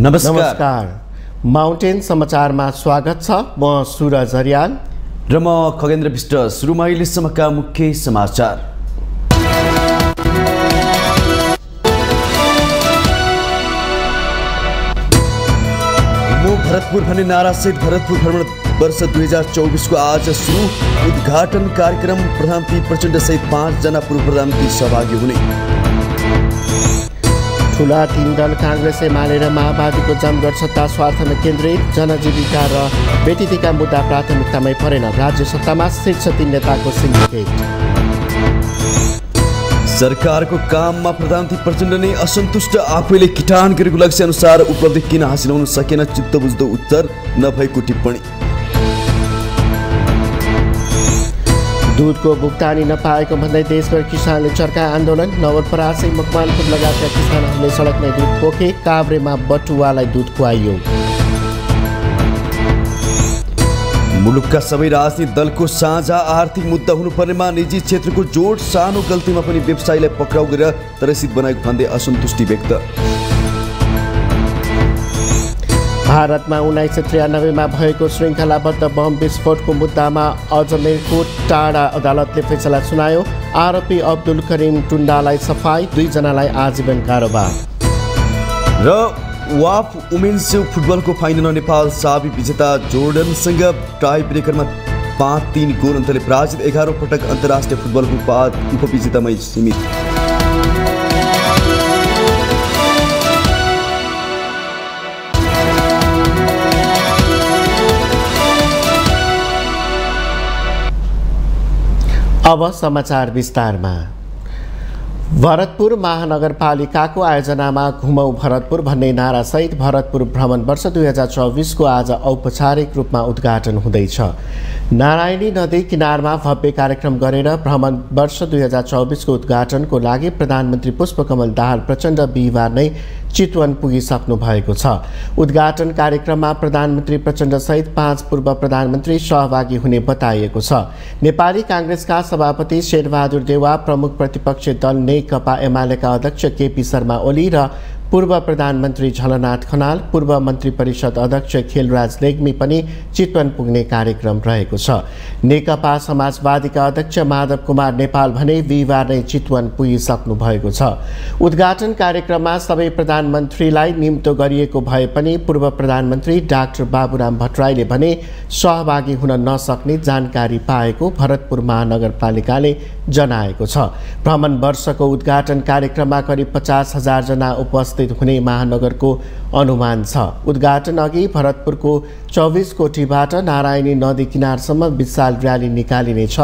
नमस्कार। नमस्कार। माउन्टेन समाचारमा स्वागत छ। म सुरज हरियाल। र म खगेन्द्र विष्ट। सुरुमा अहिलेसम्मका मुख्य समाचार। मो भरतपुर भन्ने नारासहित भरतपुर भ्रमण वर्ष दुई हजार चौबिसको आज सुरु। उद्घाटन कार्यक्रम प्रधानमन्त्री प्रचण्डसहित पाँचजना पूर्व प्रधानमन्त्री सहभागी हुने। ठुला तिन दल काङ्ग्रेस एमाले र माओवादीको जमगढ सत्ता स्वार्थमा केन्द्रित जनजीविका र बेटिदिका मुद्दा प्राथमिकतामै परेन। राज्य सत्तामा शीर्ष तीन नेताको सिन्डिकेट सरकारको काममा प्रधानमन्त्री प्रचण्ड नै असन्तुष्ट। आफैले किटान गरेको लक्ष्य अनुसार उपलब्धि किन हासिल हुन सकेन चित्त बुझ्दो उत्तर नभएको टिप्पणी। दुधको भुक्तानी नपाएको भन्दै देशभर किसानले चर्का आन्दोलन। नवलपरासी मकवानपुर लगायतका किसानहरूले सडकमै दुध पोखे। काभ्रेमा बटुवालाई दुध खुवाइयो। मुलुकका सबै राजनीतिक दलको साझा आर्थिक मुद्दा हुनुपर्नेमा निजी क्षेत्रको जोड सानो गल्तीमा पनि व्यवसायीलाई पक्राउ गरेर तरसित बनाएको भन्दै असन्तुष्टि व्यक्त। भारतमा उन्नाइस सय त्रियानब्बेमा भएको श्रृङ्खलाबद्ध बम विस्फोटको मुद्दामा अजमेरको टाढा अदालतले फैसला सुनायो। आरोपी अब्दुल करिम टुन्डालाई सफाई दुईजनालाई आजीवन कारोबार। र वाफ वुमेन्स फुटबलको फाइनलमा नेपाल साबी विजेता जोर्डनसँग टाई ब्रेकरमा पाँच तिन गोल अन्तरले पराजित। एघारौँ पटक अन्तर्राष्ट्रिय फुटबलको उपविजेतामै सीमित। अब समाचार विस्तारमा। भरतपुर महानगरपालिकाको आयोजनामा घुमौ भरतपुर भन्ने नारासहित भरतपुर भ्रमण वर्ष दुई हजार चौबिसको आज औपचारिक रूपमा उद्घाटन हुँदैछ। नारायणी नदी किनारमा भव्य कार्यक्रम गरेर भ्रमण वर्ष दुई हजार चौबिसको उद्घाटनको लागि प्रधानमन्त्री पुष्पकमल दाहाल प्रचण्ड बिहिबार नै चितवन पुगिसक्नु भएको छ। उद्घाटन कार्यक्रममा प्रधानमन्त्री प्रचण्डसहित पाँच पूर्व प्रधानमन्त्री सहभागी हुने बताइएको छ। नेपाली काङ्ग्रेसका सभापति शेरबहादुर देवा प्रमुख प्रतिपक्ष दल नेकपा एमालेका अध्यक्ष केपी शर्मा ओली र पूर्व प्रधानमन्त्री झलनाथ खनाल पूर्व मन्त्री परिषद अध्यक्ष खेलराज रेग्मी पनि चितवन पुग्ने कार्यक्रम रहेको छ। नेकपा समाजवादीका अध्यक्ष माधव कुमार नेपाल भने बिहिबार नै चितवन पुगिसक्नु भएको छ। उद्घाटन कार्यक्रममा सबै प्रधानमन्त्रीलाई निम्तो गरिएको भए पनि पूर्व प्रधानमन्त्री डाक्टर बाबुराम भट्टराईले भने सहभागी हुन नसक्ने जानकारी पाएको भरतपुर महानगरपालिकाले जनाएको छ। भ्रमण वर्षको उद्घाटन कार्यक्रममा करिब पचास हजारजना उपस्थित हुने महानगरको अनुमान छ। उद्घाटन अघि भरतपुरको चौबिस कोठीबाट नारायणी नदी किनारसम्म विशाल र्याली निकालिनेछ।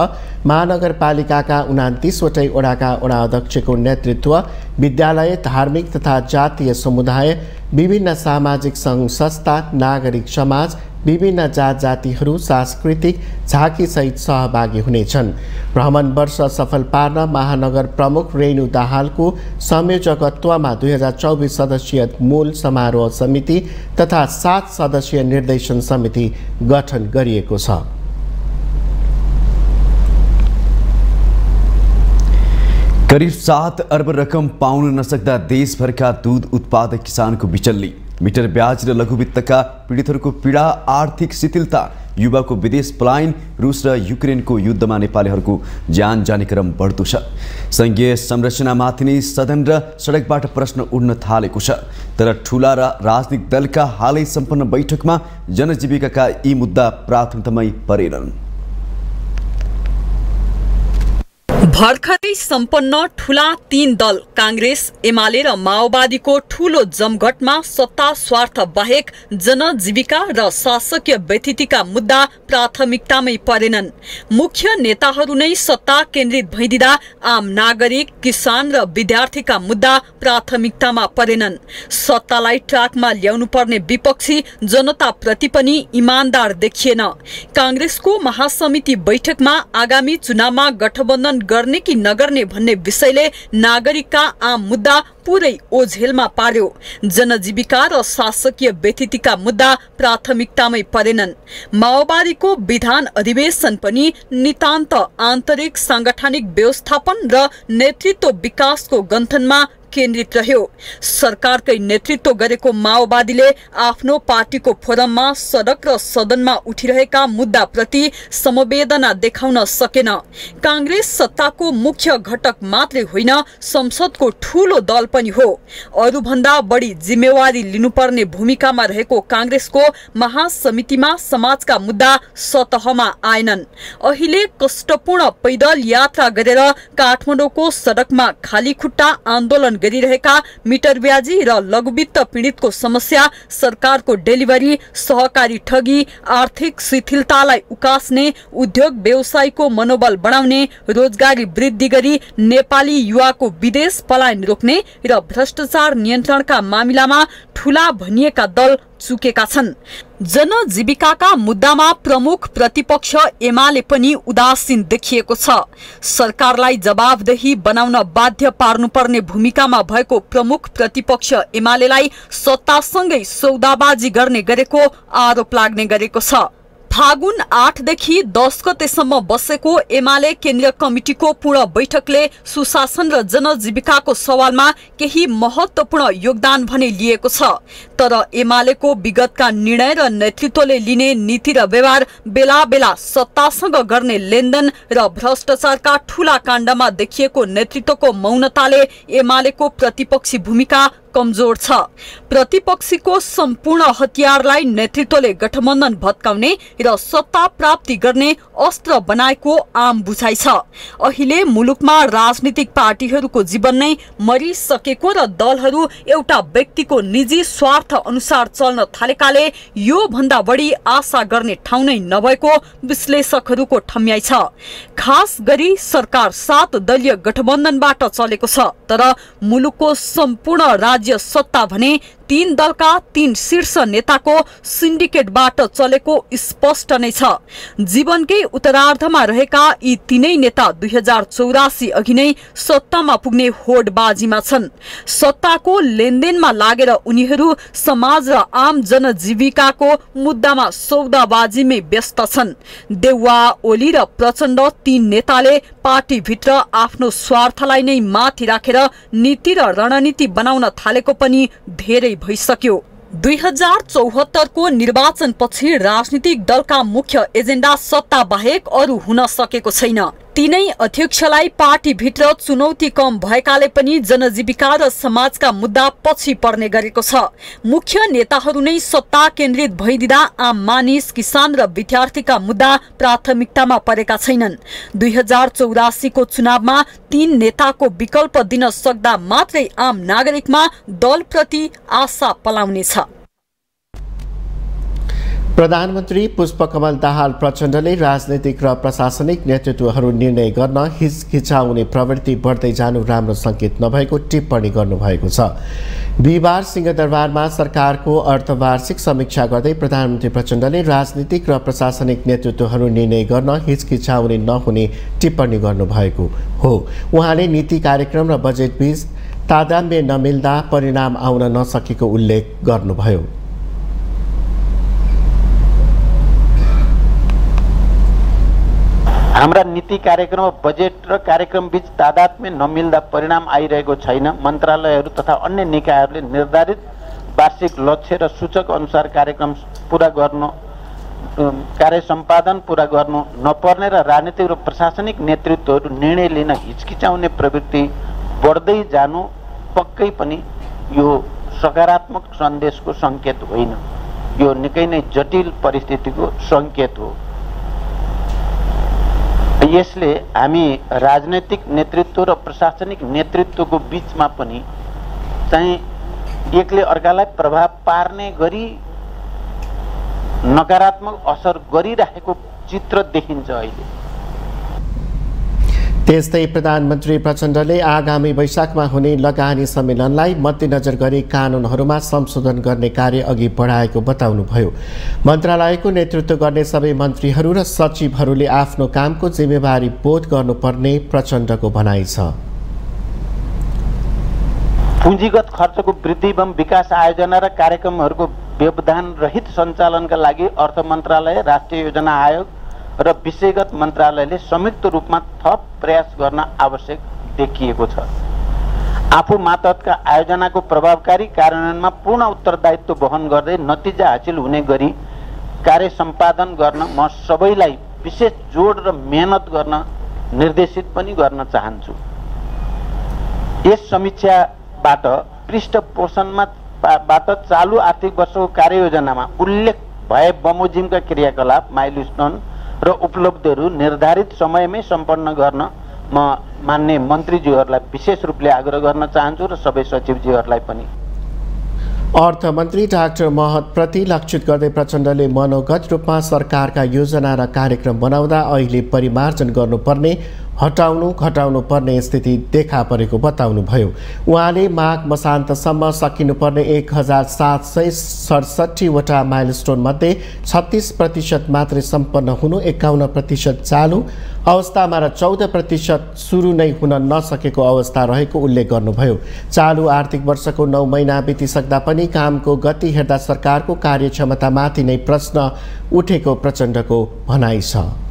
महानगरपालिकाका उनातिसवटै वडाका वडा अध्यक्षको नेतृत्व विद्यालय धार्मिक तथा जातीय समुदाय विभिन्न सामाजिक सङ्घ संस्था नागरिक समाज विभिन्न जात जातिहरू सांस्कृतिक झाँकीसहित सहभागी हुनेछन्। भ्रमण वर्ष सफल पार्न महानगर प्रमुख रेणु दाहालको संयोजकत्वमा दुई हजार चौबिस सदस्यीय मूल समारोह समिति तथा सात सदस्यीय निर्देशन समिति गठन गरिएको छ। करिब सात अर्ब रकम पाउन नसक्दा देशभरका दूध उत्पादक किसानको बिचल्ली। मिटर ब्याज र लघु वित्तका पीडितहरूको पीडा आर्थिक शिथिलता युवाको विदेश पलायन रुस र युक्रेनको युद्धमा नेपालीहरूको ज्यान जाने क्रम बढ्दो छ। सङ्घीय संरचनामाथि नै सदन र सडकबाट प्रश्न उड्न थालेको छ। तर ठुला र राजनीतिक दलका हालै सम्पन्न बैठकमा जनजीविकाका यी मुद्दा प्राथमिकतामै परेनन्। भर्खरै सम्पन्न ठुला तीन दल काङ्ग्रेस एमाले र माओवादीको ठुलो जमघटमा सत्ता स्वार्थ बाहेक जनजीविका र शासकीय व्यतिथिका मुद्दा प्राथमिकतामै परेनन्। मुख्य नेताहरू नै सत्ता केन्द्रित भइदिँदा आम नागरिक किसान र विद्यार्थीका मुद्दा प्राथमिकतामा परेनन्। सत्तालाई ट्र्याकमा ल्याउनु पर्ने विपक्षी जनताप्रति पनि इमान्दार देखिएन। काङ्ग्रेसको महासमिति बैठकमा आगामी चुनावमा गठबन्धन कि नगर्ने भन्ने विषयले नागरिकका आम मुद्दा पुरै ओझेलमा पार्यो। जनजीविका र शासकीय व्यतिथिका मुद्दा प्राथमिकतामै परेनन्। माओवादीको विधान अधिवेशन पनि नितान्त आन्तरिक साङ्गठनिक व्यवस्थापन र नेतृत्व विकासको गन्थनमा केन्द्रित रह्यो। सरकारकै नेतृत्व गरेको माओवादीले आफ्नो पार्टीको फोरममा सडक र सदनमा उठिरहेका मुद्दाप्रति संवेदना देखाउन सकेन। काङ्ग्रेस सत्ताको मुख्य घटक मात्रै होइन संसदको ठूलो दल पनि हो। अरूभन्दा बढी जिम्मेवारी लिनुपर्ने भूमिकामा रहेको काङ्ग्रेसको महासमितिमा समाजका मुद्दा सतहमा आएनन्। अहिले कष्टपूर्ण पैदल यात्रा गरेर काठमाडौँको सडकमा खाली खुट्टा आन्दोलन गरिरहेका मिटर ब्याजी र लघुवित्त पीडितको समस्या सरकारको डेलिभरी सहकारी ठगी आर्थिक शिथिलतालाई उकास्ने उद्योग व्यवसायको मनोबल बढाउने रोजगारी वृद्धि गरी नेपाली युवाको विदेश पलायन रोक्ने र भ्रष्टाचार नियन्त्रणका मामिलामा ठूला भनिएका दल चुकेका छन्। जनजीविकाका मुद्दामा प्रमुख प्रतिपक्ष एमाले पनि उदासीन देखिएको छ। सरकारलाई जवाबदेही बनाउन बाध्य पार्नुपर्ने भूमिकामा भएको प्रमुख प्रतिपक्ष एमालेलाई सत्तासँगै सौदाबाजी गर्ने गरेको आरोप लाग्ने गरेको छ। फागुन आठदेखि दस गतेसम्म बसेको एमाले केन्द्रीय कमिटिको पूर्ण बैठकले सुशासन र जनजीविकाको सवालमा केही महत्वपूर्ण योगदान भने लिएको छ। तर एमालेको विगतका निर्णय र नेतृत्वले लिने नीति र व्यवहार बेला बेला सत्तासँग गर्ने लेनदेन र भ्रष्टाचारका ठूला काण्डमा देखिएको नेतृत्वको मौनताले एमालेको प्रतिपक्षी भूमिका कमजोर छ। प्रतिपक्षीको सम्पूर्ण हतियारलाई नेतृत्वले गठबन्धन भत्काउने र सत्ता प्राप्ति गर्ने अस्त्र बनाएको आम बुझाइ छ। अहिले मुलुकमा राजनीतिक पार्टीहरूको जीवन नै मरिसकेको र दलहरू एउटा व्यक्तिको निजी स्वार्थ अनुसार चल्न थालेकाले यो भन्दा बढी आशा गर्ने ठाउँ नै नभएको विश्लेषकहरूको ठम्याइ छ। खास गरी सरकार सात दलीय गठबन्धनबाट चलेको छ तर मुलुकको सम्पूर्ण राज्य राज्य सत्ता भने तीन दलका तीन शीर्ष नेताको सिन्डिकेटबाट चलेको स्पष्ट नै छ। जीवनकै उत्तरार्धमा रहेका यी तीनै नेता दुई हजार चौरासी अघि नै सत्तामा पुग्ने होडबाजीमा छन्। सत्ताको लेनदेनमा लागेर उनीहरू समाज र आम जनजीविकाको मुद्दामा सौदाबाजीमै व्यस्त छन्। देउवा ओली र प्रचण्ड तीन नेताले पार्टीभित्र आफ्नो स्वार्थलाई नै माथि राखेर नीति र रणनीति बनाउन थालेको पनि धेरै भइसक्यो। दुई हजार चौहत्तरको निर्वाचनपछि राजनीतिक दलका मुख्य एजेन्डा सत्ता बाहेक अरू हुन सकेको छैन। तीनै अध्यक्षलाई पार्टीभित्र चुनौती कम भएकाले पनि जनजीविका र समाजका मुद्दा पछि पर्ने गरेको छ। मुख्य नेताहरू नै सत्ता केन्द्रित भइदिँदा आम मानिस किसान र विद्यार्थीका मुद्दा प्राथमिकतामा परेका छैनन्। दुई हजार चौरासीको चुनावमा तीन नेताको विकल्प दिन सक्दा मात्रै आम नागरिकमा दलप्रति आशा पलाउनेछ। प्रधानमन्त्री पुष्पकमल दाहाल प्रचण्डले राजनैतिक र प्रशासनिक नेतृत्वहरू निर्णय गर्न हिचकिचाउने प्रवृत्ति बढ्दै जानु राम्रो सङ्केत नभएको टिप्पणी गर्नुभएको छ। बिहिबार सिंहदरबारमा सरकारको अर्धवार्षिक समीक्षा गर्दै प्रधानमन्त्री प्रचण्डले राजनीतिक र प्रशासनिक नेतृत्वहरू निर्णय गर्न हिचकिचाउने नहुने टिप्पणी गर्नुभएको हो। उहाँले नीति कार्यक्रम र बजेटबीच तादाम्य नमिल्दा परिणाम आउन नसकेको उल्लेख गर्नुभयो। हाम्रा नीति कार्यक्रम बजेट र कार्यक्रम बिच तादात्म्य नमिल्दा परिणाम आइरहेको छैन। मन्त्रालयहरू तथा अन्य निकायहरूले निर्धारित वार्षिक लक्ष्य र सूचक अनुसार कार्यक्रम पुरा गर्नु कार्य सम्पादन पुरा गर्नु नपर्ने र राजनीतिक र प्रशासनिक नेतृत्वहरू निर्णय लिन हिचकिचाउने प्रवृत्ति बढ्दै जानु पक्कै पनि यो सकारात्मक सन्देशको सङ्केत होइन। यो निकै नै जटिल परिस्थितिको सङ्केत हो। यसले हामी राजनैतिक नेतृत्व र प्रशासनिक नेतृत्वको बिचमा पनि चाहिँ एकले अर्कालाई प्रभाव पार्ने गरी नकारात्मक असर गरिराखेको चित्र देखिन्छ अहिले। त्यस्तै प्रधानमन्त्री प्रचण्डले आगामी वैशाखमा हुने लगानी सम्मेलनलाई मध्यनजर गरी कानुनहरूमा संशोधन गर्ने कार्य अघि बढाएको बताउनुभयो। मन्त्रालयको नेतृत्व गर्ने सबै मन्त्रीहरू र सचिवहरूले आफ्नो कामको जिम्मेवारी बोध गर्नुपर्ने प्रचण्डको भनाइ छ। पुँजीगत खर्चको वृद्धि एवं विकास आयोजना र कार्यक्रमहरूको व्यवधान रहित सञ्चालनका लागि अर्थ मन्त्रालय राष्ट्रिय योजना आयोग र विषयगत मन्त्रालयले संयुक्त रूपमा थप प्रयास गर्न आवश्यक देखिएको छ। आफू मातहतका आयोजनाको प्रभावकारी कार्यान्वयनमा पूर्ण उत्तरदायित्व वहन गर्दै नतिजा हासिल हुने गरी कार्य सम्पादन गर्न म सबैलाई विशेष जोड र मेहनत गर्न निर्देशित पनि गर्न चाहन्छु। यस समीक्षाबाट पृष्ठपोषणमा बाट चालु आर्थिक वर्षको कार्ययोजनामा उल्लेख भए बमोजिमका क्रियाकलाप माइलस्टोन र उपलब्धिहरू निर्धारित समयमै सम्पन्न गर्न म मान्ने मन्त्रीज्यूहरूलाई विशेष रूपले आग्रह गर्न चाहन्छु र सबै सचिवज्यूहरूलाई पनि। अर्थमन्त्री डाक्टर महतप्रति लक्षित गर्दै प्रचण्डले मनोगत रूपमा सरकारका योजना र कार्यक्रम बनाउँदा अहिले परिमार्जन गर्नुपर्ने हटाउनु घटाउनु पर्ने स्थिति देखा परेको बताउनुभयो। उहाँले माघ मसान्तसम्म सकिनुपर्ने एक हजार सात सय सडसठीवटा माइलस्टोनमध्ये छत्तिस प्रतिशत मात्रै सम्पन्न हुनु एकाउन्न प्रतिशत चालु अवस्थामा र चौध प्रतिशत सुरु नै हुन नसकेको अवस्था रहेको उल्लेख गर्नुभयो। चालु आर्थिक वर्षको नौ महिना बितिसक्दा पनि कामको गति हेर्दा सरकारको कार्यक्षमतामाथि नै प्रश्न उठेको प्रचण्डको भनाइ छ।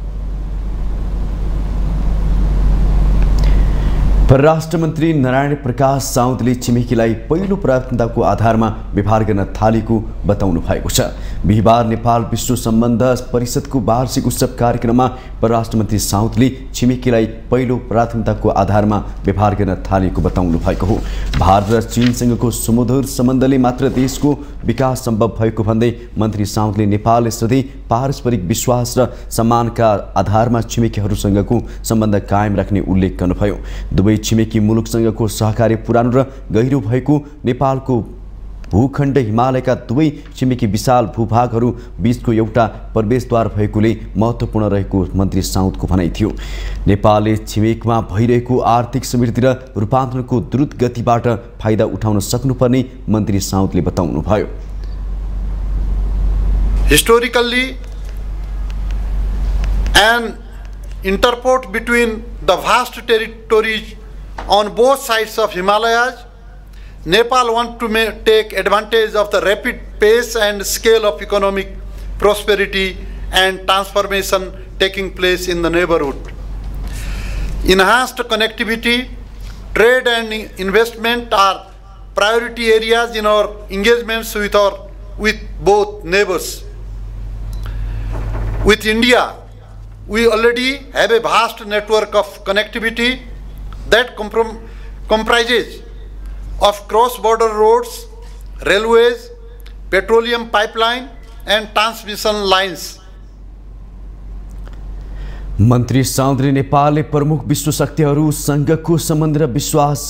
परराष्ट्र मन्त्री नारायण प्रकाश साउदले छिमेकीलाई पहिलो प्राथमिकताको आधारमा व्यवहार गर्न थालेको बताउनु भएको छ। बिहिबार नेपाल विश्व सम्बन्ध परिषदको वार्षिक उत्सव कार्यक्रममा परराष्ट्र मन्त्री साउदले छिमेकीलाई पहिलो प्राथमिकताको आधारमा व्यवहार गर्न थालेको बताउनु भएको हो। भारत र चिनसँगको सुमधुर सम्बन्धले मात्र देशको विकास सम्भव भएको भन्दै मन्त्री साउदले नेपाल सधैँ पारस्परिक विश्वास र सम्मानका आधारमा छिमेकीहरूसँगको सम्बन्ध कायम राख्ने उल्लेख गर्नुभयो। दुवै छिमेकी मुलुकसँगको सहकार्य पुरानो र गहिरो भएको नेपालको भूखण्ड हिमालयका दुवै छिमेकी विशाल भूभागहरू बिचको एउटा प्रवेशद्वार भएकोले महत्त्वपूर्ण रहेको मन्त्री साउदको भनाइ थियो। नेपालले छिमेकमा भइरहेको आर्थिक समृद्धि र रूपान्तरणको द्रुत गतिबाट फाइदा उठाउन सक्नुपर्ने मन्त्री साउदले बताउनुभयो। Historically an interport between the vast territories on both sides of Himalayas Nepal wants to take advantage of the rapid pace and scale of economic prosperity and transformation taking place in the neighborhood. Enhanced connectivity, trade and investment are priority areas in our engagements with our with both neighbors. With India, we already have a vast network of connectivity that comprises of cross-border roads, railways, petroleum pipeline, and transmission lines. मन्त्री साउद्री नेपालले प्रमुख विश्व शक्तिहरूसँगको सम्बन्ध र विश्वास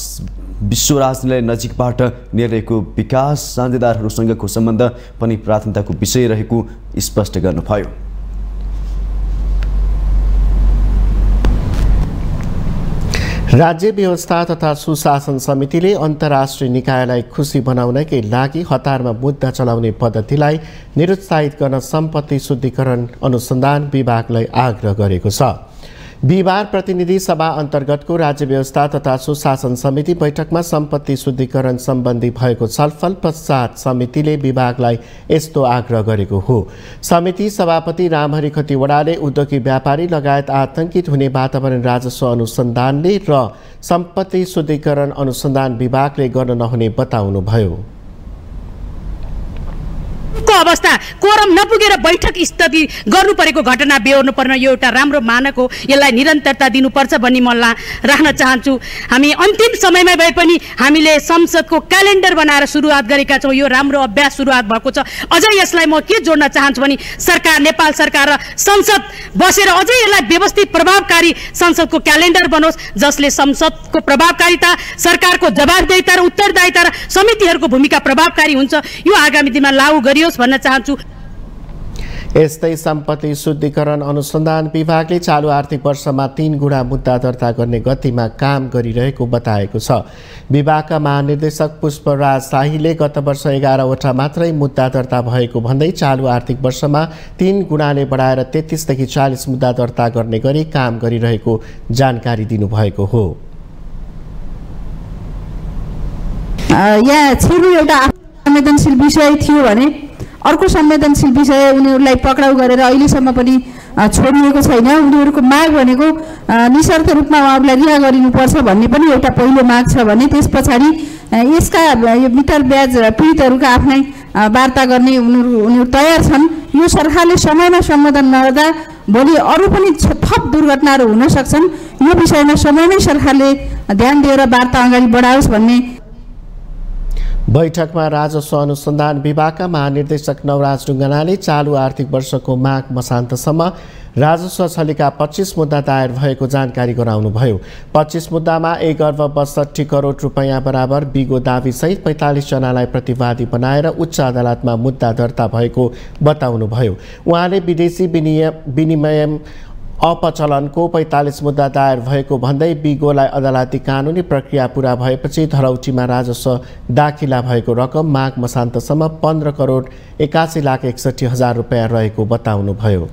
विश्व राजनीतिलाई नजिकबाट निर्णयको विकास साझेदारहरूसँगको सम्बन्ध पनि प्राथमिकताको विषय रहेको स्पष्ट गर्नुभयो राज्य व्यवस्था तथा सुशासन समितिले अन्तर्राष्ट्रिय निकायलाई खुसी बनाउनकै लागि हतारमा मुद्दा चलाउने पद्धतिलाई निरुत्साहित गर्न सम्पत्ति शुद्धिकरण अनुसन्धान विभागलाई आग्रह गरेको छ। बिहिबार प्रतिनिधि सभा अन्तर्गतको राज्य व्यवस्था तथा सुशासन समिति बैठकमा सम्पत्ति शुद्धिकरण सम्बन्धी भएको छलफल पश्चात समितिले विभागलाई यस्तो आग्रह गरेको हो। समिति सभापति रामहरि खतिवडाले उद्योगी व्यापारी लगायत आतंकित हुने वातावरण राजस्व अनुसन्धानले र सम्पत्ति शुद्धिकरण अनुसन्धान विभागले गर्न नहुने बताउनुभयो। को अवस्था? कोरम नपुगेर बैठक स्थगित गर्नु परेको घटना बेहोर्नु पर्न यो एउटा राम्रो मानक हो। यसलाई निरन्तरता दिनुपर्छ भन्ने म राख्न चाहन्छु। हामी अन्तिम समयमा भए पनि हामीले संसदको क्यालेन्डर बनाएर सुरुवात गरेका छौँ। यो राम्रो अभ्यास सुरुवात भएको छ। अझै यसलाई म के जोड्न चाहन्छु भने सरकार नेपाल सरकार र संसद बसेर अझै यसलाई व्यवस्थित प्रभावकारी संसदको क्यालेन्डर बनोस् जसले संसदको प्रभावकारिता सरकारको जवाबदेहिता र उत्तरदायिता र समितिहरूको भूमिका प्रभावकारी हुन्छ। यो आगामी दिनमा लागू गरियोस् भन्न चाहन्छु। यस्तै सम्पत्ति शुद्धिकरण अनुसन्धान विभागले चालु आर्थिक वर्षमा तीन गुणा मुद्दा दर्ता गर्ने गतिमा काम गरिरहेको बताएको छ। विभागका महानिर्देशक पुष्पराज शाहीले गत वर्ष एघारवटा मात्रै मुद्दा दर्ता भएको भन्दै चालु आर्थिक वर्षमा तीन गुणाले बढाएर तेत्तिसदेखि चालिस मुद्दा दर्ता गर्ने गरी काम गरिरहेको जानकारी दिनुभएको हो। यहाँ छिर्नु एउटा संवेदनशील विषय थियो भने अर्को संवेदनशील विषय उनीहरूलाई पक्राउ गरेर अहिलेसम्म पनि छोडिएको छैन। उनीहरूको माग भनेको निशर्त रूपमा उहाँहरूलाई रिहा गरिनुपर्छ भन्ने पनि एउटा पहिलो माग छ भने त्यस पछाडि यसका यो मिटर ब्याज पीडितहरूका आफ्नै वार्ता गर्ने उनीहरू उनीहरू तयार छन्। यो सरकारले समयमा सम्बोधन नगर्दा भोलि अरू पनि थप दुर्घटनाहरू हुन सक्छन्। यो विषयमा समयमै सरकारले ध्यान दिएर वार्ता अगाडि बढाओस् भन्ने बैठकमा राजस्व अनुसन्धान विभागका महानिर्देशक नवराज ढुङ्गानाले चालु आर्थिक वर्षको माघ मसान्तसम्म राजस्व छलिका पच्चिस मुद्दा दायर भएको जानकारी गराउनुभयो। पच्चिस मुद्दामा एक अर्ब बसठी करोड रुपियाँ बराबर बिगो दावीसहित पैँतालिसजनालाई प्रतिवादी बनाएर उच्च अदालतमा मुद्दा दर्ता भएको बताउनुभयो। उहाँले विदेशी विनिय विनिमय अपचलनको पैँतालिस मुद्दा दायर भएको भन्दै बिगोलाई अदालती कानुनी प्रक्रिया पुरा भएपछि धरौटीमा राजस्व दाखिला भएको रकम माघ मसान्तसम्म पन्ध्र करोड एकासी लाख एकसठी हजार रुपियाँ रहेको बताउनुभयो।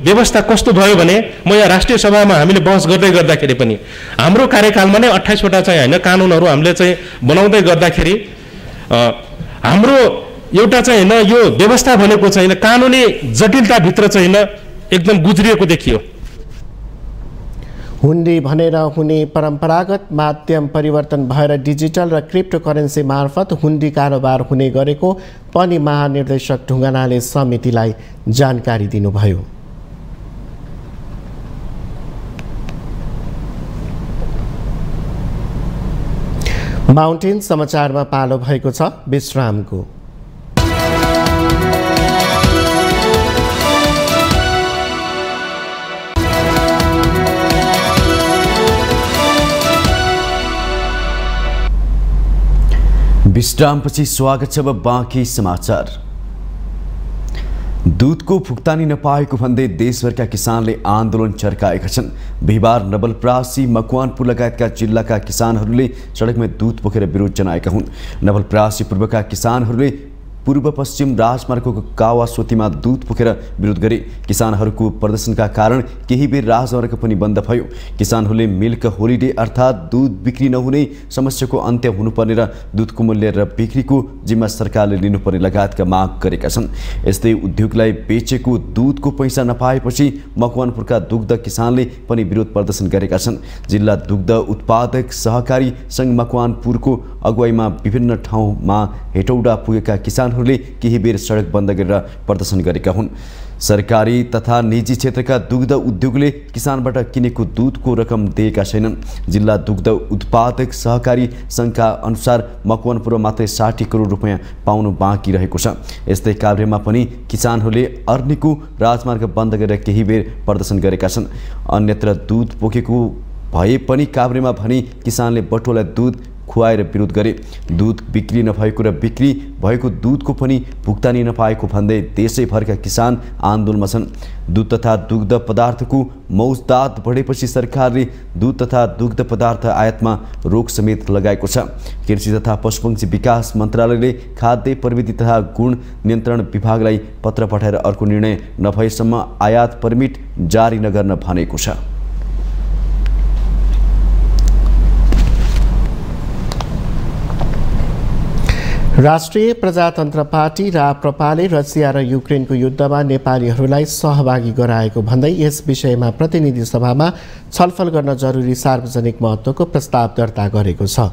व्यवस्था कस्तो भयो भने म यहाँ राष्ट्रिय सभामा हामीले बहस गर्दै गर्दाखेरि पनि हाम्रो कार्यकालमा नै अठाइसवटा चाहिँ होइन कानुनहरू हामीले चाहिँ बनाउँदै गर्दाखेरि हाम्रो एउटा चाहिँ होइन यो व्यवस्था भनेको चाहिँ कानुनी जटिलताभित्र चाहिँ होइन एकदम गुज्रिएको देखियो। हुन्डी भनेर हुने परम्परागत माध्यम परिवर्तन भएर डिजिटल र क्रिप्टो करेन्सी मार्फत हुन्डी कारोबार हुने गरेको पनि महानिर्देशक ढुङ्गानाले समितिलाई जानकारी दिनुभयो। माउन्टेन समाचारमा पालो भएको छ विश्रामको। विश्रामपछि स्वागत छ बाँकी समाचार। दुधको भुक्तानी नपाएको भन्दै देशभरका किसानले आन्दोलन चर्काएका छन्। बिहिबार नवलप्रासी मकवानपुर लगायतका जिल्लाका किसानहरूले सडकमा दुध बोकेर विरोध जनाएका हुन्। नवलप्रासी पूर्वका किसानहरूले पूर्व पश्चिम राजमार्गको कावासोतीमा दुध बोकेर विरोध गरे। किसानहरूको प्रदर्शनका कारण केही बेर राजमार्ग पनि बन्द भयो। किसानहरूले मिल्क होलिडे अर्थात् दुध बिक्री नहुने समस्याको अन्त्य हुनुपर्ने र दुधको मूल्य र बिक्रीको जिम्मा सरकारले लिनुपर्ने लगायतका माग गरेका छन्। यस्तै उद्योगलाई बेचेको दुधको पैसा नपाएपछि मकवानपुरका दुग्ध किसानले पनि विरोध प्रदर्शन गरेका छन्। जिल्ला दुग्ध उत्पादक सहकारी सङ्घ मकवानपुरको अगुवाईमा विभिन्न ठाउँमा हेटौडा पुगेका किसानहरूले केही बेर सडक बन्द गरेर प्रदर्शन गरेका हुन्। सरकारी तथा निजी क्षेत्रका दुग्ध उद्योगले किसानबाट किनेको दुधको रकम दिएका छैनन्। जिल्ला दुग्ध उत्पादक सहकारी सङ्घका अनुसार मकवानपुरमा मात्रै साठी करोड रुपियाँ पाउनु बाँकी रहेको छ। यस्तै काभ्रेमा पनि किसानहरूले अर्नीको राजमार्ग बन्द गरेर केही बेर प्रदर्शन गरेका छन्। अन्यत्र दुध बोकेको भए पनि काभ्रेमा भने किसानले बटुवालाई दुध खुवाएर विरोध गरे। दुध बिक्री नभएको र बिक्री भएको दुधको पनि भुक्तानी नपाएको भन्दै देशैभरका किसान आन्दोलनमा छन्। दुध तथा दुग्ध पदार्थको मौजदात बढेपछि सरकारले दुध तथा दुग्ध पदार्थ आयातमा रोक समेत लगाएको छ। कृषि तथा पशुपक्षी विकास मन्त्रालयले खाद्य प्रविधि तथा गुण नियन्त्रण विभागलाई पत्र पठाएर अर्को निर्णय नभएसम्म आयात पर्मिट जारी नगर्न भनेको छ। राष्ट्रिय प्रजातन्त्र पार्टी राप्रपाले रसिया र युक्रेनको युद्धमा नेपालीहरूलाई सहभागी गराएको भन्दै यस विषयमा प्रतिनिधि सभामा छलफल गर्न जरुरी सार्वजनिक महत्त्वको प्रस्ताव दर्ता गरेको छ।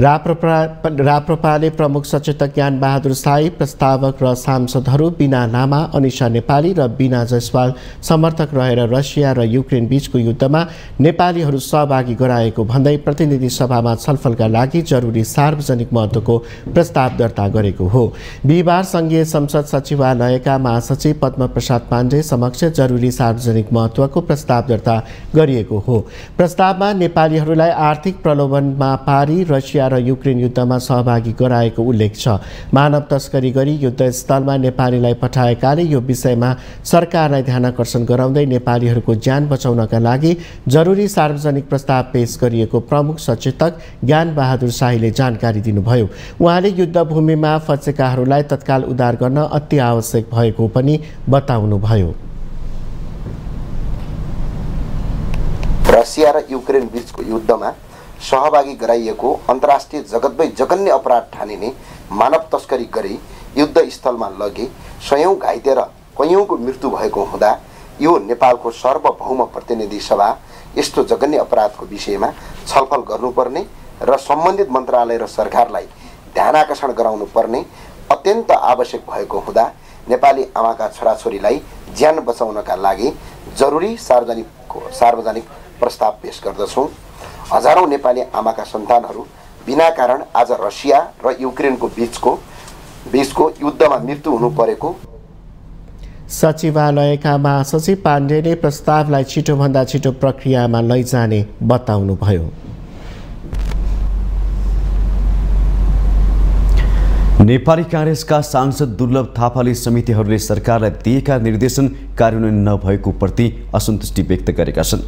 राप्रपा राप्रपाले प्रमुख सचेतक ज्ञान बहादुर साई प्रस्तावक र सांसदहरू बिना लामा अनिसा नेपाली र बिना जयसवाल समर्थक रहेर रसिया र युक्रेन बीचको युद्धमा नेपालीहरू सहभागी गराएको भन्दै प्रतिनिधि सभामा छलफलका लागि जरुरी सार्वजनिक महत्त्वको प्रस्ताव दर्ता गरेको हो। बिहिबार सङ्घीय संसद सचिवालयका महासचिव पद्म प्रसाद पाण्डे समक्ष जरुरी सार्वजनिक महत्त्वको प्रस्ताव दर्ता गरिएको हो। प्रस्तावमा नेपालीहरूलाई आर्थिक प्रलोभनमा पारी रसिया र युक्रेन युद्धमा सहभागी गराएको उल्लेख छ। मानव तस्करी गरी युद्धस्थलमा नेपालीलाई पठाएकाले यो विषयमा सरकारलाई ध्यान आकर्षण गराउँदै नेपालीहरूको ज्यान बचाउनका लागि जरुरी सार्वजनिक प्रस्ताव पेश गरिएको प्रमुख सचेतक ज्ञान बहादुर शाहीले जानकारी दिनुभयो। उहाँले युद्धभूमिमा फँसेकाहरूलाई तत्काल उद्धार गर्न अति आवश्यक भएको पनि बताउनुभयो। रसिया र युक्रेन बीचको युद्धमा सहभागी गराइएको अन्तर्राष्ट्रिय जगतमै जघन्य अपराध ठानिने मानव तस्करी गरी युद्धस्थलमा लगे सयौँ घाइते र कैयौँको मृत्यु भएको हुँदा यो नेपालको सार्वभौम प्रतिनिधि सभा यस्तो जघन्य अपराधको विषयमा छलफल गर्नुपर्ने र सम्बन्धित मन्त्रालय र सरकारलाई ध्यान आकर्षण गराउनु पर्ने अत्यन्त आवश्यक भएको हुँदा नेपाली आमाका छोराछोरीलाई ज्यान बचाउनका लागि जरुरी सार्वजनिक सार्वजनिक प्रस्ताव पेश गर्दछौँ। हजारौँ नेपाली आमाका सन्तानहरू बिना कारण आज रसिया र युक्रेनको बिचको बिचको युद्धमा मृत्यु हुनु परेको। सचिवालयका महासचिव पाण्डेले प्रस्तावलाई छिटोभन्दा छिटो प्रक्रियामा लैजाने बताउनुभयो। नेपाली काङ्ग्रेसका सांसद दुर्लभ थापाले समितिहरूले सरकारलाई दिएका निर्देशन कार्यान्वयन नभएको प्रति असन्तुष्टि व्यक्त गरेका छन्।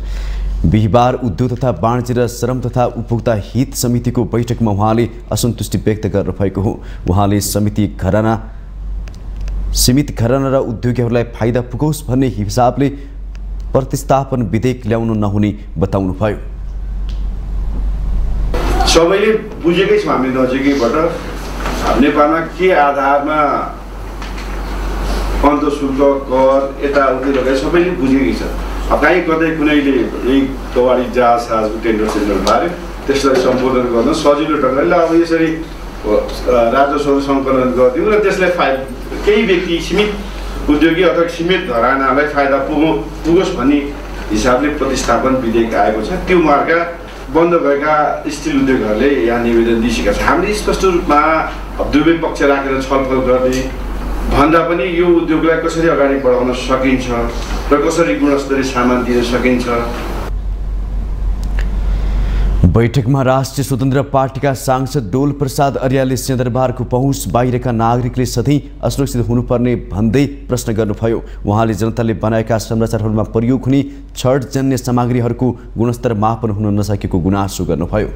बिहिबार उद्योग तथा वाणिज्य र श्रम तथा उपभोक्ता हित समितिको बैठकमा उहाँले असन्तुष्टि व्यक्त गर्नुभएको हो। उहाँले समिति घराना सीमित घराना र उद्योगीहरूलाई फाइदा पुगोस् भन्ने हिसाबले प्रतिस्थापन विधेयक ल्याउनु नहुने बताउनुभयो। सबैले बुझेकै छौँ हामी नजिकैबाट। नेपालमा के आधारमा अन्त शुल्क कर यताउति लगाए सबैले बुझेकै छ। अब काहीँ कतै कुनैले यही कवाडी जहाज साजको टेन्डर सेन्डर पार्यो त्यसलाई सम्बोधन गर्न सजिलो ढङ्गले अब यसरी राजस्वहरू सङ्कलन गरिदिउँ र त्यसलाई फाइ केही व्यक्ति सीमित उद्योगी अथवा सीमित घरानालाई फाइदा पुगो पुगोस् भन्ने हिसाबले प्रतिस्थापन विधेयक आएको छ। त्यो मार्का बन्द भएका स्टिल उद्योगहरूले यहाँ निवेदन दिइसकेका छ हामीले स्पष्ट रूपमा दुवै पक्ष राखेर छलफल गर्ने भन्दा पनि यो उद्योगलाई कसरी अगाडि बढाउन सकिन्छ र कसरी गुणस्तरीय सामान दिन सकिन्छ? बैठकमा राष्ट्रिय स्वतन्त्र पार्टीका सांसद डोल प्रसाद अर्यालले सिंहदरबारको पहुँच बाहिरका नागरिकले सधैँ असुरक्षित हुनुपर्ने भन्दै प्रश्न गर्नुभयो। उहाँले जनताले बनाएका संरचनाहरूमा प्रयोग हुने छडजन्य सामग्रीहरूको गुणस्तर मापन हुन नसकेको गुनासो गर्नुभयो।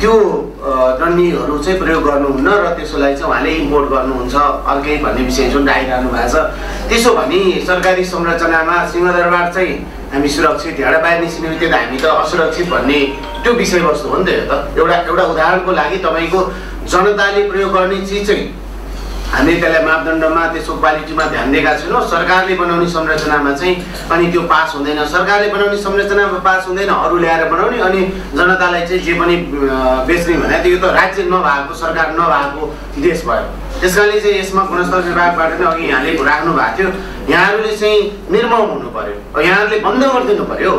त्यो डन्डीहरू चाहिँ प्रयोग गर्नुहुन्न र त्यसोलाई चाहिँ उहाँले इम्पोर्ट गर्नुहुन्छ अर्कै भन्ने विषय जुन आइरहनु भएको छ। त्यसो भने सरकारी संरचनामा सिंहदरबार चाहिँ हामी सुरक्षित एउटा बाहिर निस्किने बित्तिकै हामी त असुरक्षित भन्ने त्यो विषयवस्तु हो नि त यो त। एउटा एउटा उदाहरणको लागि तपाईँको जनताले प्रयोग गर्ने चिज चाहिँ हामीले त्यसलाई मापदण्डमा त्यसको क्वालिटीमा ध्यान दिएका छैनौँ। सरकारले बनाउने संरचनामा चाहिँ अनि त्यो पास हुँदैन। सरकारले बनाउने संरचनामा पास हुँदैन अरू ल्याएर बनाउने अनि जनतालाई चाहिँ जे पनि बेच्ने भने त्यो त राज्य नभएको सरकार नभएको देश भयो। त्यस कारणले चाहिँ यसमा गुणस्तर विभागबाट नै अघि यहाँले राख्नु भएको थियो। यहाँहरूले चाहिँ निर्मम हुनु पर्यो। यहाँहरूले बन्द गरिदिनु पर्यो।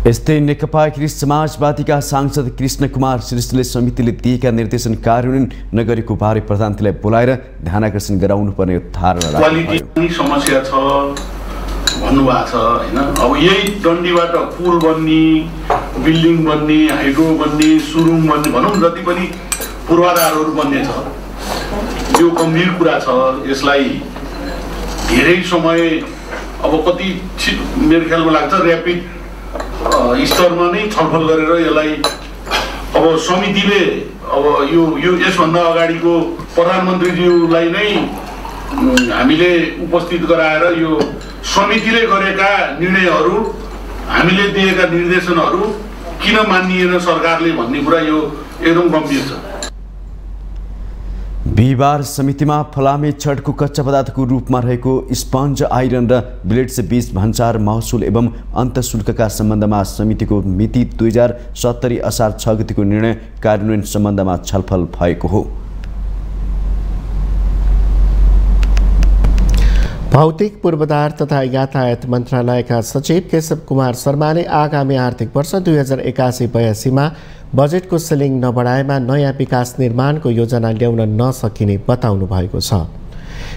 यस्तै नेकपा एकीकृत समाजवादीका सांसद कृष्ण कुमार श्रेष्ठले समितिले दिएका निर्देशन कार्यान्वयन नगरेको बारे प्रधानमन्त्रीलाई बोलाएर ध्यान आकर्षण गराउनु पर्ने धारणा समस्या छ भन्नुभएको छ होइन अब यही डन्डीबाट पुल बन्ने बिल्डिङ बन्ने हाइड्रो बन्ने सुरुङ बन्ने भनौँ जति पनि पूर्वाधारहरू बन्ने छ यो गम्भीर कुरा छ यसलाई धेरै समय अब कति मेरो ख्यालमा लाग्छ ऱ्यापिड स्तरमा नै छलफल गरेर यसलाई अब समितिले अब यो यो यसभन्दा अगाडिको प्रधानमन्त्रीज्यूलाई नै हामीले उपस्थित गराएर यो समितिले गरेका निर्णयहरू हामीले दिएका निर्देशनहरू किन मानिएन सरकारले भन्ने कुरा यो एकदम गम्भीर छ। बिहिबार समितिमा फलामे छडको कच्चा पदार्थको रूपमा रहेको स्पन्ज आइरन र ब्लेड्स बीच भन्सार महसुल एवं अन्तशुल्कका सम्बन्धमा समितिको मिति दुई हजार सत्तरी असार छ गतिको निर्णय कार्यान्वयन सम्बन्धमा छलफल भएको हो। भौतिक पूर्वाधार तथा यातायात मन्त्रालयका सचिव केशव कुमार शर्माले आगामी आर्थिक वर्ष दुई हजार एकासी बयासीमा बजेटको सिलिङ नबढाएमा नयाँ विकास निर्माणको योजना ल्याउन नसकिने बताउनु भएको छ।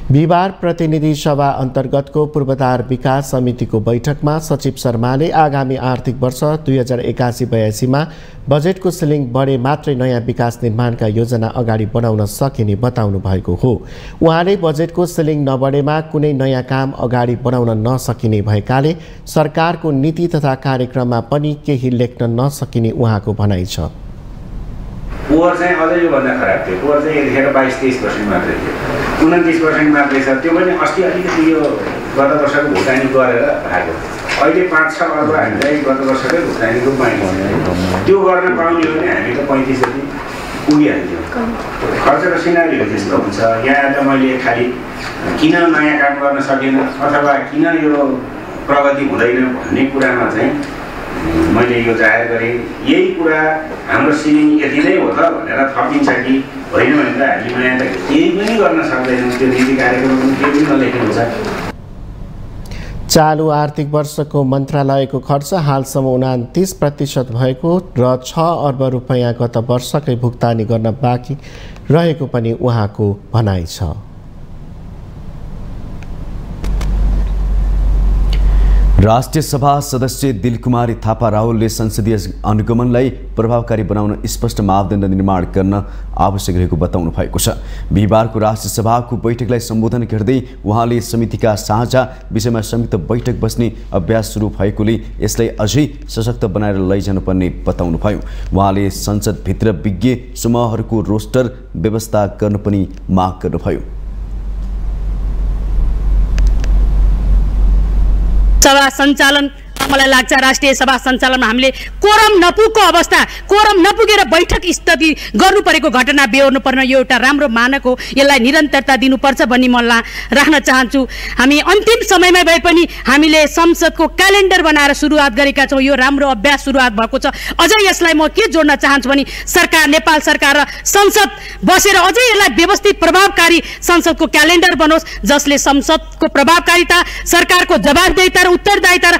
बिहिबार प्रतिनिधि सभा अन्तर्गतको पूर्वाधार विकास समितिको बैठकमा सचिव शर्माले आगामी आर्थिक वर्ष दुई हजार एकासी बयासीमा बजेटको सिलिङ बढे मात्रै नयाँ विकास निर्माणका योजना अगाडि बढाउन सकिने बताउनु भएको हो। उहाँले बजेटको सिलिङ नबढेमा कुनै नयाँ काम अगाडि बढाउन नसकिने भएकाले सरकारको नीति तथा कार्यक्रममा पनि केही लेख्न नसकिने उहाँको भनाइ छ। पोहोर चाहिँ अझै योभन्दा खराब थियो। पोहोर चाहिँ यतिखेर बाइस तेइस पर्सेन्ट मात्रै थियो। उन्तिस पर्सेन्ट मात्रै छ। त्यो पनि अस्ति अलिकति यो गत वर्षको भुटानी गरेर भएको अहिले पाँच छ अर्ब हामीलाई गत वर्षकै भुटानीको पाइन्छ त्यो गर्न पाउने हो भने हामी त पैँतिस जति पुगिहाल्थ्यौँ खर्चको सिनारीहरू त्यस्तो हुन्छ। यहाँ त मैले खालि किन नयाँ काम गर्न सकेन अथवा किन यो प्रगति हुँदैन भन्ने कुरामा चाहिँ मैले यो जाहेर गरेँ। यही कुरा हाम्रो सिलिङ यति नै हो त भनेर थपिन्छ कि? होइन भने त हामी त केही पनि गर्न सक्दैनौँ। त्यो नीति कार्यक्रम पनि केही पनि नलेखेको हुन्छ। चालु आर्थिक वर्षको मन्त्रालयको खर्च हालसम्म उनातिस प्रतिशत भएको र छ अर्ब रुपियाँ गत वर्षकै भुक्तानी गर्न बाँकी रहेको पनि उहाँको भनाइ छ। राष्ट्रिय सभा सदस्य दिलकुमारी थापा राहुलले संसदीय अनुगमनलाई प्रभावकारी बनाउन स्पष्ट मापदण्ड निर्माण गर्न आवश्यक रहेको बताउनु भएको छ। बिहिबारको राष्ट्रिय सभाको बैठकलाई सम्बोधन गर्दै उहाँले समितिका साझा विषयमा संयुक्त बैठक बस्ने अभ्यास सुरु भएकोले यसलाई अझै सशक्त बनाएर लैजानुपर्ने बताउनुभयो। उहाँले संसदभित्र विज्ञ समूहहरूको रोस्टर व्यवस्था गर्नु पनि माग गर्नुभयो। सभा सञ्चालन मलाई लाग्छ राष्ट्रिय सभा सञ्चालनमा हामीले कोरम नपुगको अवस्था कोरम नपुगेर बैठक स्थगित गर्नु परेको घटना बेहोर्नु पर्ने यो एउटा राम्रो मानक हो। यसलाई निरन्तरता दिनुपर्छ भन्ने म राख्न चाहन्छु। हामी अन्तिम समयमा भए पनि हामीले संसदको क्यालेन्डर बनाएर सुरुवात गरेका छौँ। यो राम्रो अभ्यास सुरुवात भएको छ। अझै यसलाई म के जोड्न चाहन्छु भने सरकार नेपाल सरकार र संसद बसेर अझै यसलाई व्यवस्थित प्रभावकारी संसदको क्यालेन्डर बनोस् जसले संसदको प्रभावकारिता सरकारको जवाबदेहिता र उत्तरदायिता र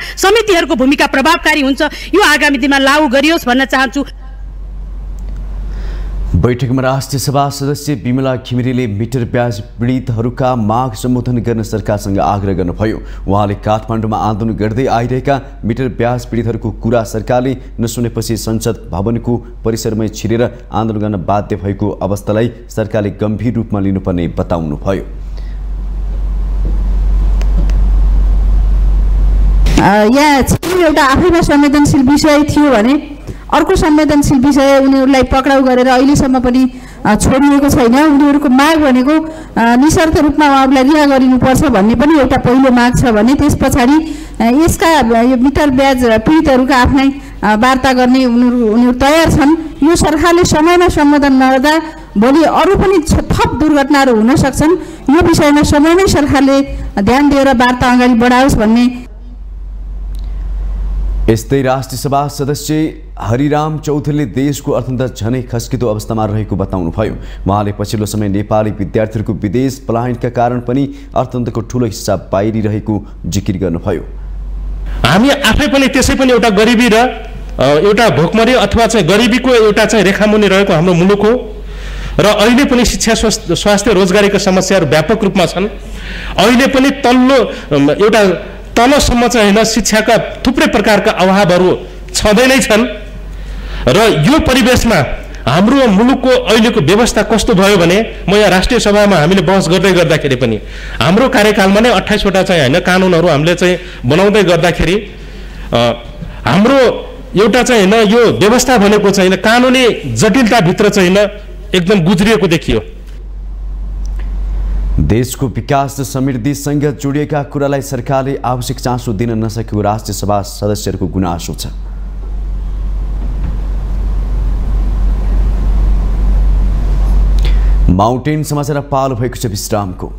समितिहरूको भूमिका प्रभावकारी हुन्छ। यो आगामी दिनमा लागू गरियोस् भन्न चाहन्छु। बैठकमा राष्ट्रिय सभा सदस्य विमला घिमिरेले मिटर ब्याज पीडितहरूका माग सम्बोधन गर्न सरकारसँग आग्रह गर्नुभयो। उहाँले काठमाडौँमा आन्दोलन गर्दै आइरहेका मिटर ब्याज पीडितहरूको कुरा सरकारले नसुनेपछि संसद भवनको परिसरमै छिरेर आन्दोलन गर्न बाध्य भएको अवस्थालाई सरकारले गम्भीर रूपमा लिनुपर्ने बताउनुभयो। यहाँ छिरिङ एउटा आफैमा संवेदनशील विषय थियो भने अर्को संवेदनशील विषय उनीहरूलाई पक्राउ गरेर अहिलेसम्म पनि छोडिएको छैन। उनीहरूको माग भनेको निशर्त रूपमा उहाँहरूलाई रिहा गरिनुपर्छ भन्ने पनि एउटा पहिलो माग छ भने त्यस पछाडि यसका यो मिटर ब्याज पीडितहरूका आफ्नै वार्ता गर्ने उनीहरू उनीहरू तयार छन्। यो सरकारले समयमा सम्बोधन नगर्दा भोलि अरू पनि थप दुर्घटनाहरू हुन सक्छन्। यो विषयमा समयमै सरकारले ध्यान दिएर वार्ता अगाडि बढाओस् भन्ने यस्तै राष्ट्रिय सभा सदस्य हरिराम चौधरीले देशको अर्थतन्त्र झनै खस्किदो अवस्थामा रहेको बताउनुभयो उहाँले पछिल्लो समय नेपाली विद्यार्थीहरूको विदेश पलायनका कारण पनि अर्थतन्त्रको ठुलो हिस्सा बाहिरिरहेको जिकिर गर्नुभयो। हामी आफै पनि त्यसै पनि एउटा गरिबी र एउटा भोकमरी अथवा चाहिँ गरिबीको एउटा चाहिँ रेखामुनि रहेको हाम्रो मुलुक हो। र अहिले पनि शिक्षा स्वास्थ्य रोजगारीका समस्याहरू व्यापक रूपमा छन्। अहिले पनि तल्लो एउटा तलसम्म चाहिँ होइन शिक्षाका थुप्रै प्रकारका अभावहरू छँदै नै छन्। र यो परिवेशमा हाम्रो मुलुकको अहिलेको व्यवस्था कस्तो भयो भने म यहाँ राष्ट्रिय सभामा हामीले बहस गर्दै गर्दाखेरि पनि हाम्रो कार्यकालमा नै अठाइसवटा चाहिँ होइन कानुनहरू हामीले चाहिँ बनाउँदै गर्दाखेरि हाम्रो एउटा चाहिँ होइन यो व्यवस्था भनेको चाहिँ होइन कानुनी जटिलताभित्र चाहिँ होइन एकदम गुज्रिएको देखियो। देशको विकास र समृद्धिसँग जोडिएका कुरालाई सरकारले आवश्यक चासो दिन नसकेको राष्ट्रिय सभा सदस्यहरूको गुनासो छ। माउन्टेन समाचार पालो भएको छ विश्रामको।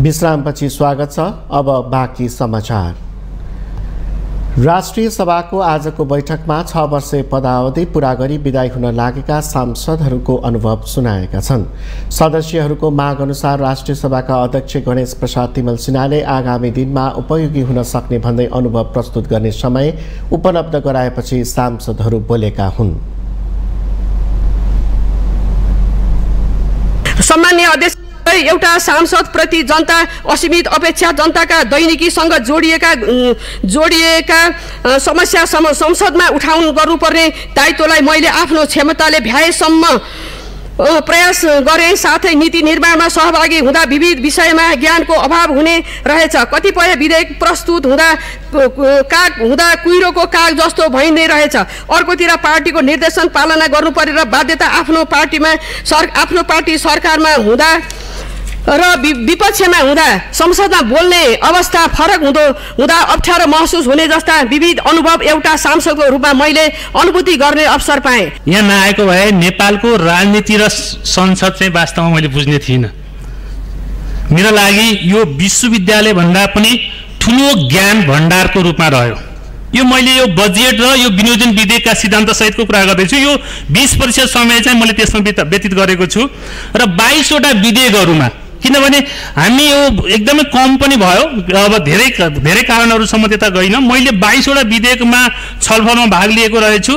विश्रामपछि स्वागत छ। अब बाँकी समाचार। राष्ट्रिय सभाको आजको बैठकमा छ वर्ष पदावधि पुरा गरी विदाय हुन लागेका सांसदहरूको अनुभव सुनाएका छन्। सदस्यहरूको माग अनुसार राष्ट्रिय सभाका अध्यक्ष गणेश प्रसाद तिमल सिन्हाले आगामी दिनमा उपयोगी हुन सक्ने भन्दै अनुभव प्रस्तुत गर्ने समय उपलब्ध गराएपछि सांसदहरू बोलेका हुन्। सम्मान्य अध्यक्ष एउटा सांसदप्रति जनता असीमित अपेक्षा जनताका दैनिकीसँग जोडिएका जोडिएका समस्या सम संसदमा उठाउनु गर्नुपर्ने दायित्वलाई मैले आफ्नो क्षमताले भ्याएसम्म प्रयास गरे। साथै नीति निर्माणमा सहभागी हुँदा विविध विषयमा ज्ञानको अभाव हुने रहेछ। कतिपय विधेयक प्रस्तुत हुँदा काग हुँदा कुहिरोको काग जस्तो भइँदै रहेछ। अर्कोतिर पार्टीको निर्देशन पालना गर्नु परेर बाध्यता आफ्नो पार्टीमा सर आफ्नो पार्टी सरकारमा हुँदा र विपक्षमा हुँदा संसदमा बोल्ने अवस्था फरक हुँदो हुँदा अप्ठ्यारो महसुस हुने जस्ता विविध अनुभव एउटा सांसदको रूपमा मैले अनुभूति गर्ने अवसर पाएँ। यहाँ नआएको भए नेपालको राजनीति र संसद चाहिँ वास्तवमा मैले बुझ्ने थिइनँ। मेरो लागि यो विश्वविद्यालय भन्दा पनि ठुलो ज्ञान भण्डारको रूपमा रह्यो। यो मैले यो बजेट र यो विनियोजन विधेयकका सिद्धान्त सहितको कुरा गर्दैछु। यो बिस प्रतिशत समय चाहिँ मैले त्यसमा व्यत- व्यतीत गरेको छु। र बाइसवटा विधेयकहरूमा किनभने हामी यो एकदमै कम पनि भयो अब धेरै धेरै कारणहरूसम्म त्यता गइनँ। मैले बाइसवटा विधेयकमा छलफलमा भाग लिएको रहेछु।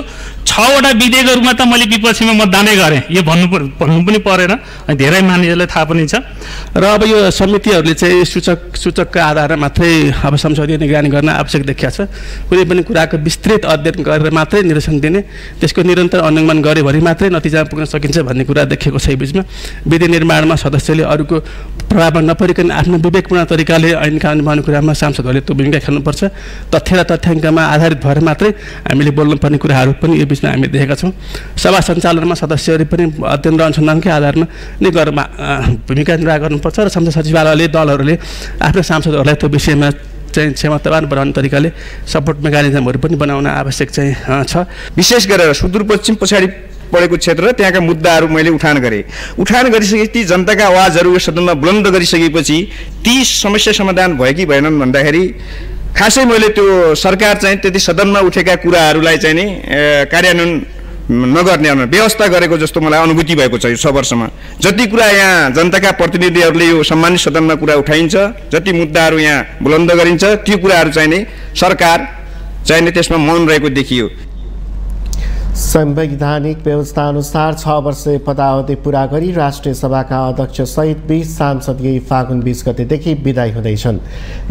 छवटा विधेयकहरूमा त मैले विपक्षीमा मतदानै गरेँ। यो भन्नु भन्नु पनि परेन। अनि धेरै मानिसहरूलाई थाहा पनि छ। र अब यो समितिहरूले चाहिँ सूचक सूचकका आधारमा मात्रै अब संसदीय निगरानी गर्न आवश्यक देखिएको छ। कुनै पनि कुराको विस्तृत अध्ययन गरेर मात्रै निर्देशन दिने त्यसको निरन्तर अनुगमन गऱ्यो भने मात्रै नतिजा पुग्न सकिन्छ भन्ने कुरा देखिएको छ बिचमा विधि निर्माणमा सदस्यले अरूको प्रभावमा नपरिकन आफ्नो विवेकपूर्ण तरिकाले ऐन कानुन बनाउने कुरामा सांसदहरूले त्यो भूमिका खेल्नुपर्छ। तथ्य र तथ्याङ्कमा आधारित भएर मात्रै हामीले बोल्नुपर्ने कुराहरू पनि यो बिचमा हामी देखेका छौँ। सभा सञ्चालनमा सदस्यहरू पनि अध्ययन र अनुसन्धानकै आधारमा नै गरेर भूमिका निर्वाह गर्नुपर्छ र संसद सचिवालयले दलहरूले आफ्नो सांसदहरूलाई त्यो विषयमा चाहिँ क्षमतावान बनाउने तरिकाले सपोर्ट मेकानिजमहरू पनि बनाउन आवश्यक चाहिँ छ। विशेष गरेर सुदूरपश्चिम पछाडि परेको क्षेत्र त्यहाँका मुद्दाहरू मैले उठान गरेँ। उठान गरिसके ती जनताका आवाजहरू सदनमा बुलन्द गरिसकेपछि ती समस्या समाधान भयो कि भएनन् भन्दाखेरि खासै मैले त्यो सरकार चाहिँ त्यति सदनमा उठेका कुराहरूलाई चाहिँ नि कार्यान्वयन नगर्ने व्यवस्था गरेको जस्तो मलाई अनुभूति भएको छ यो छ वर्षमा। जति कुरा यहाँ जनताका प्रतिनिधिहरूले यो सम्मानित सदनमा कुरा उठाइन्छ जति मुद्दाहरू यहाँ बुलन्द गरिन्छ त्यो कुराहरू चाहिँ नि सरकार चाहिँ नि त्यसमा मौन रहेको देखियो। संवैधानिक व्यवस्था अनुसार छ वर्ष पदावधि पुरा गरी राष्ट्रिय सभाका अध्यक्ष सहित बिस सांसद यही फागुन बिस गतेदेखि विदाई हुँदैछन्।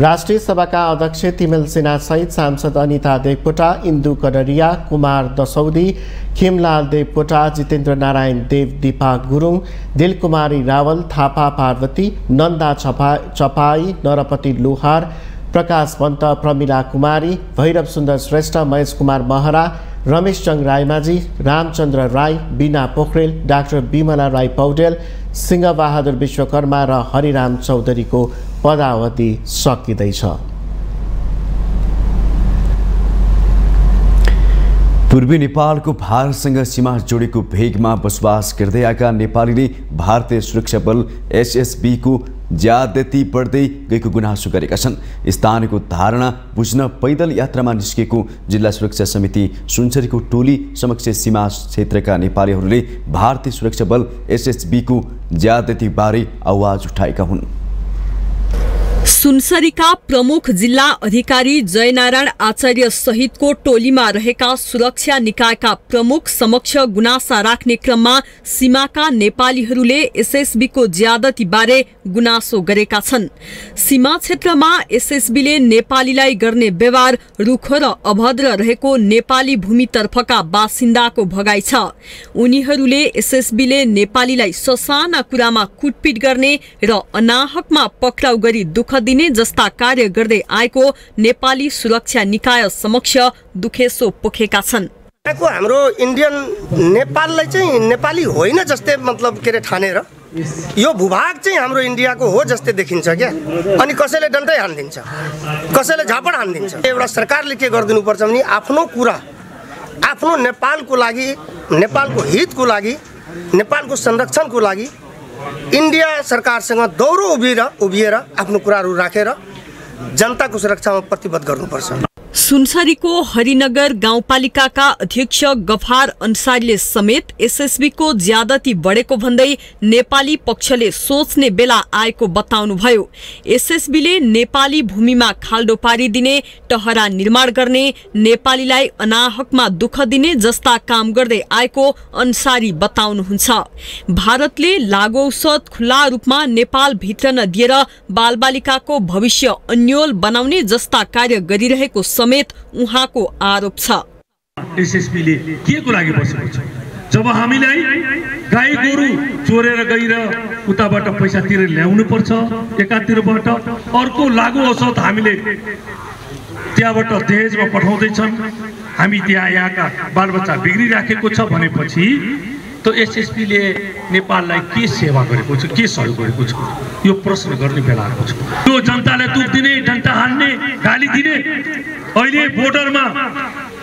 राष्ट्रिय सभाका अध्यक्ष तिमेल सिन्हा सहित सांसद अनिता देवकोटा इन्दु कडरिया कुमार दसौदी खिमलाल देवकोटा जितेन्द्र नारायण देव दिपा गुरुङ दिलकुमारी रावल थापा पार्वती नन्दा चपा चपाई नरपति लोहार प्रकाश पन्त प्रमिला कुमारी भैरव सुन्दर श्रेष्ठ महेश कुमार महरा रमेश चङ रायमाझी रामचन्द्र राई बिना पोखरेल डाक्टर बिमला राई पौडेल सिंहबहादुर विश्वकर्मा र हरिराम चौधरीको पदावधि सकिँदैछ। पूर्वी नेपालको भारतसँग सीमा जोडेको भेगमा बसोबास गर्दै आएका नेपालीले भारतीय सुरक्षा बल एसएसबीको ज्यादती बढ्दै गएको गुनासो गरेका छन्। स्थानको धारणा बुझ्न पैदल यात्रामा निस्केको जिल्ला सुरक्षा समिति सुनसरीको टोली समक्ष सीमा क्षेत्रका नेपालीहरूले भारतीय सुरक्षा बल एसएसबीको ज्यादतीबारे आवाज उठाएका हुन्। सुनसरीका प्रमुख जिल्ला अधिकारी जयनारायण आचार्य सहितको टोलीमा रहेका सुरक्षा निकायका प्रमुख समक्ष गुनासा राख्ने क्रममा सीमाका नेपालीहरूले एसएसबीको ज्यादतीबारे गुनासो गरेका छन्। सीमा क्षेत्रमा एसएसबीले नेपालीलाई गर्ने व्यवहार रुखो र अभद्र रहेको नेपाली भूमितर्फका बासिन्दाको भगाइ छ। उनीहरूले एसएसबीले नेपालीलाई ससाना कुरामा कुटपिट गर्ने र अनाहकमा पक्राउ गरी दुःख दिने जस्ता कार्य गर्दै आएको नेपाली सुरक्षा निकाय समक्ष दुखेसो पोखेका छन्। हाम्रो इन्डियन नेपाललाई चाहिँ नेपाली होइन जस्तै मतलब के अरे ठानेर। यो भूभाग चाहिँ हाम्रो इन्डियाको हो जस्तै देखिन्छ क्या। अनि कसैले डन्टै हानिदिन्छ कसैले झापड हानिदिन्छ। एउटा सरकारले के गरिदिनुपर्छ भने आफ्नो कुरा आफ्नो नेपालको लागि नेपालको हितको लागि नेपालको संरक्षणको लागि इन्डिया सरकारसँग दौरो उभिएर उभिएर आफ्नो कुराहरू राखेर जनताको सुरक्षामा प्रतिबद्ध गर्नुपर्छ। सुनसरीको हरिनगर गाउँपालिकाका अध्यक्ष गफार अन्सारीले समेत एसएसबीको ज्यादती बढेको भन्दै नेपाली पक्षले सोच्ने बेला आएको बताउनुभयो। एसएसबीले नेपाली भूमिमा खाल्डो पारिदिने टहरा निर्माण गर्ने नेपालीलाई अनाहकमा दुःख दिने जस्ता काम गर्दै आएको अन्सारी बताउनुहुन्छ। भारतले लागु औषध खुल्ला रूपमा नेपाल भित्र नदिएर बालबालिकाको भविष्य अन्यल बनाउने जस्ता कार्य गरिरहेको समेत उहाँको आरोप छ। एसएसपीले के को लागि बसेको छ? जब हामीलाई गाई गोरु चोरेर गएर उताबाट पैसा तिरेर ल्याउनु पर्छ एकातिरबाट अर्को लागु औषध हामीले त्यहाँबाट दहेजमा पठाउँदैछन्। हामी त्यहाँ यहाँका बालबच्चा बिग्रिराखेको छ भनेपछि त एसएसपीले नेपाललाई के सेवा गरेको छ के सहयोग गरेको छ यो प्रश्न गर्ने बेला आएको छ। यो जनतालाई दुख दिने डन्टा हान्ने गाली दिने अहिले बोर्डरमा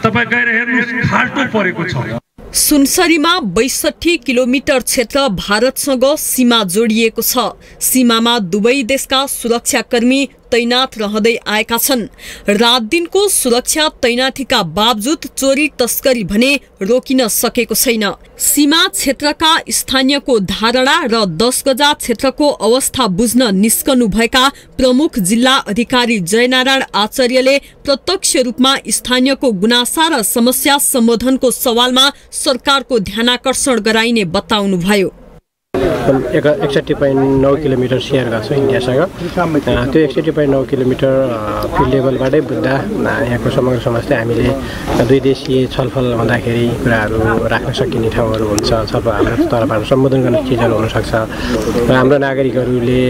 तपाईँ गएर हेर्नुहोस् खाल्टो परेको छ। सुनसरीमा बैसठी किलोमिटर क्षेत्र भारतसँग सीमा जोडिएको छ। सीमामा दुवै देशका सुरक्षाकर्मी तैनात रहँदै आएका छन्। रात दिनको सुरक्षा तैनाथीका बावजुद चोरी तस्करी भने रोकिन सकेको छैन। सीमा क्षेत्रका स्थानीयको धारणा र दस गजा क्षेत्रको अवस्था बुझ्न निस्कनु भएका प्रमुख जिल्ला अधिकारी जयनारायण आचार्यले प्रत्यक्ष रूपमा स्थानीयको गुनासा र समस्या सम्बोधनको सवालमा सरकारको ध्यानाकर्षण गराइने बताउनुभयो। एक एकसट्ठी पोइन्ट नौ किलोमिटर सेयर गर्छु इन्डियासँग। त्यो एकसट्ठी पोइन्ट नौ किलोमिटर फिल्ड लेभलबाटै बुझ्दा यहाँको समग्र समस्या हामीले दुई देशीय छलफल हुँदाखेरि कुराहरू राख्न सकिने ठाउँहरू हुन्छ छलफल हाम्रो तर्फबाट सम्बोधन गर्ने चिजहरू हुनसक्छ। र हाम्रो नागरिकहरूले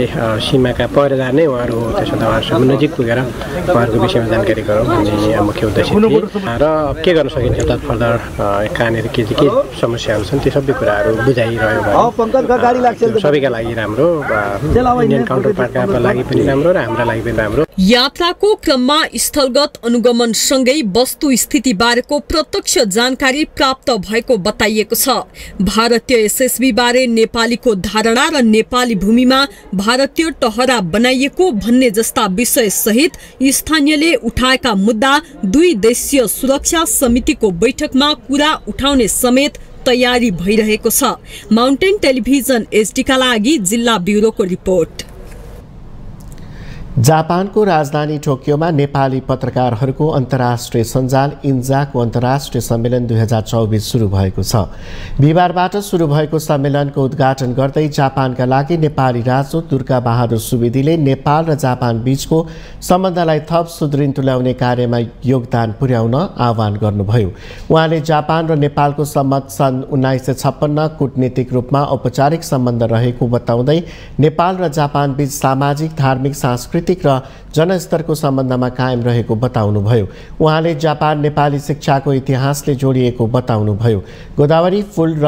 सीमाका पर जाने उहाँहरू त्यसो त उहाँहरूसँग नजिक पुगेर उहाँहरूको विषयमा जानकारी गरौँ भन्ने मुख्य उद्देश्य र के गर्न सकिन्छ त फर्दर कहाँनिर के के समस्याहरू छन् त्यो सबै कुराहरू बुझाइरह्यो सबैका लागि राम्रो अँ, इन्डियन काउन्टर पार्टका लागि पनि राम्रो र हाम्रा लागि पनि राम्रो। यात्राको क्रममा स्थलगत अनुगमन सँगै वस्तु स्थिति बारेको प्रत्यक्ष जानकारी प्राप्त भएको बताइएको छ। भारतीय एसएसबी बारे नेपालीको धारणा र नेपाली भूमिमा भारतीय टहरा बनाइएको भन्ने जस्ता विषय सहित स्थानीयले उठाएका मुद्दा दुई देशीय सुरक्षा समितिको बैठकमा कुरा उठाउने समेत तयारी भइरहेको छ। माउन्टेन टेलिभिजन एचडीका लागि जिल्ला ब्युरोको रिपोर्ट। जापानको राजधानी टोकियोमा नेपाली पत्रकारहरूको अन्तर्राष्ट्रिय सञ्जाल इन्जाको अन्तर्राष्ट्रिय सम्मेलन दुई हजार चौबिस सुरु भएको छ। बिहिबारबाट सुरु भएको सम्मेलनको उद्घाटन गर्दै जापानका लागि नेपाली राजदूत दुर्गा बहादुर सुवेदीले नेपाल र जापान बीचको सम्बन्धलाई थप सुदृढ तुल्याउने कार्यमा योगदान पुर्याउन आह्वान गर्नुभयो। उहाँले जापान र नेपालको सम्मत सन् उन्नाइस सय छप्पन्न कूटनीतिक रूपमा औपचारिक सम्बन्ध रहेको बताउँदै नेपाल र जापान बीच सामाजिक धार्मिक सांस्कृतिक र जनस्तरको सम्बन्धमा कायम रहेको बताउनुभयो। उहाँले जापान नेपाली शिक्षाको इतिहासले जोडिएको बताउनुभयो। गोदावरी फुल र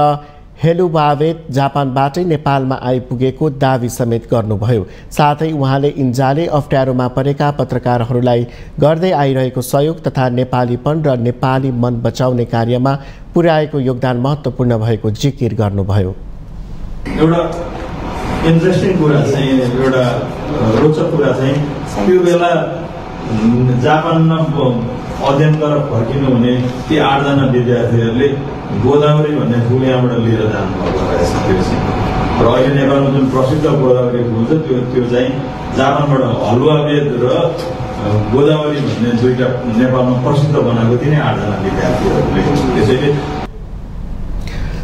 हेलुबावेत जापानबाटै नेपालमा आइपुगेको दावी समेत गर्नुभयो। साथै उहाँले इन्जाले अप्ठ्यारोमा परेका पत्रकारहरूलाई गर्दै आइरहेको सहयोग तथा नेपालीपन र नेपाली मन बचाउने कार्यमा पुर्याएको योगदान महत्त्वपूर्ण भएको जिकिर गर्नुभयो। एउटा इन्ट्रेस्टिङ कुरा चाहिँ एउटा रोचक कुरा चाहिँ त्यो बेला जापानमा अध्ययन गरेर फर्किनु हुने ती आठजना विद्यार्थीहरूले गोदावरी भन्ने फुल यहाँबाट लिएर जानुभएको रहेछ त्यो चाहिँ। र अहिले नेपालमा जुन प्रसिद्ध गोदावरी फुल छ त्यो त्यो चाहिँ जापानबाट हलुवा वेद र गोदावरी भन्ने दुईटा नेपालमा प्रसिद्ध बनाएको थिए नि आठजना विद्यार्थीहरूले। त्यसैले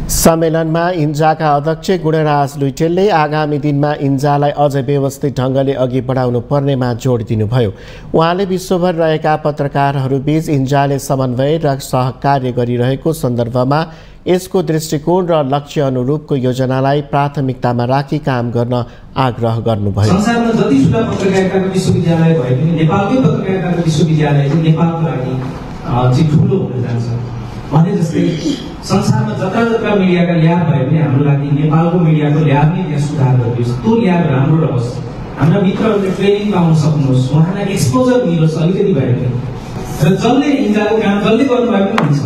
सम्मेलनमा इन्जाका अध्यक्ष गुणराज लुइटेलले आगामी दिनमा इन्जालाई अझ व्यवस्थित ढङ्गले अघि बढाउनु पर्नेमा जोड दिनुभयो। उहाँले विश्वभर रहेका पत्रकारहरूबीच इन्जाले समन्वय र सहकार्य गरिरहेको सन्दर्भमा यसको दृष्टिकोण र लक्ष्य अनुरूपको योजनालाई प्राथमिकतामा राखी काम गर्न आग्रह गर्नुभयो। संसारमा जति विश्वविद्यालय भए पनि नेपालकै पत्रकारिताको विश्वविद्यालय चाहिँ नेपालको लागि चाहिँ जान्छ। भने जस्तै संसारमा जता जता मिडियाका ल्याब भए पनि हाम्रो लागि नेपालको मिडियाको ल्याब नै त्यहाँ सुधार गरियोस् त्यो ल्याब राम्रो रहोस्। हाम्रा मित्रहरूले ट्रेनिङ पाउन सक्नुहोस्। उहाँलाई एक्सपोजर मिलोस् अलिकति भए पनि। र जसले इन्जाको काम जसले गर्नुभए पनि हुन्छ।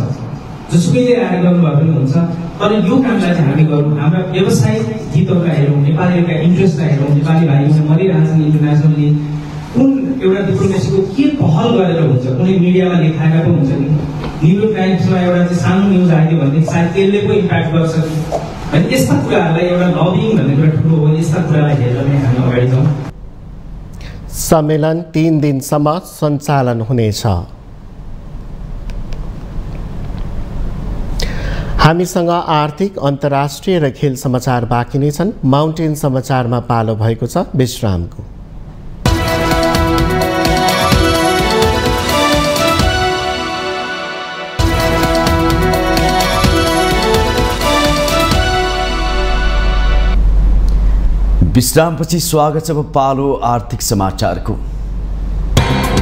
जसुकैले आएर गर्नुभए पनि हुन्छ। तर यो कामलाई चाहिँ हामी गरौँ। हाम्रा व्यवसायिक गीतहरूका हेरौँ नेपालीहरूका इन्ट्रेस्टलाई हेरौँ। नेपाली भाइहरू मरिरहन्छन् इन्टरनेसनली। कुन एउटा डिप्लोमेसीको के पहल गरेर हुन्छ? कुनै मिडियामा लेखाएका पो हुन्छ नि न्युयोर्क टाइम्समा एउटा चाहिँ सानो न्युज आइदियो भने सायद त्यसले पो इम्प्याक्ट गर्छ। भने यस्ता कुराहरूलाई एउटा लबिङ भन्ने कुरा ठुलो हो यस्ता कुरालाई हेरेर नै हामी अगाडि जाउँ। सम्मेलन तीन दिनसम्म सञ्चालन हुनेछ। हामीसँग आर्थिक अन्तर्राष्ट्रिय र खेल समाचार बाँकी नै छन्। माउन्टेन समाचारमा पालो भएको छ विश्रामको। विश्रामपछि स्वागत छ पालो आर्थिक समाचारको।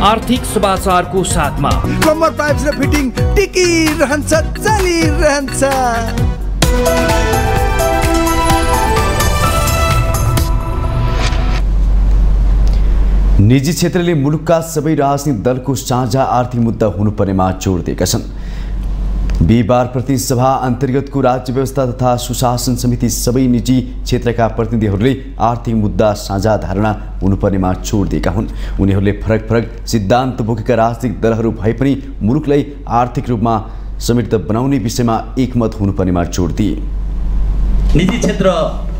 आर्थिक समाचारको साथमा। प्लम्बर पाइप्स र फिटिङ टिकिरहन्छ चलिरहन्छ। निजी क्षेत्रले मुलुकका सबै राजनीतिक दलको साझा आर्थिक मुद्दा हुनुपर्नेमा जोड दिएका छन्। बिहिबार प्रतिनिधि सभा अन्तर्गतको राज्य व्यवस्था तथा सुशासन समिति सबै निजी क्षेत्रका प्रतिनिधिहरूले आर्थिक मुद्दा साझा धारणा हुनुपर्नेमा जोड दिएका हुन्। उनीहरूले फरक फरक सिद्धान्त बोकेका राजनीतिक दलहरू भए पनि मुलुकलाई आर्थिक रूपमा समृद्ध बनाउने विषयमा एकमत हुनुपर्नेमा जोड दिए। निजी क्षेत्र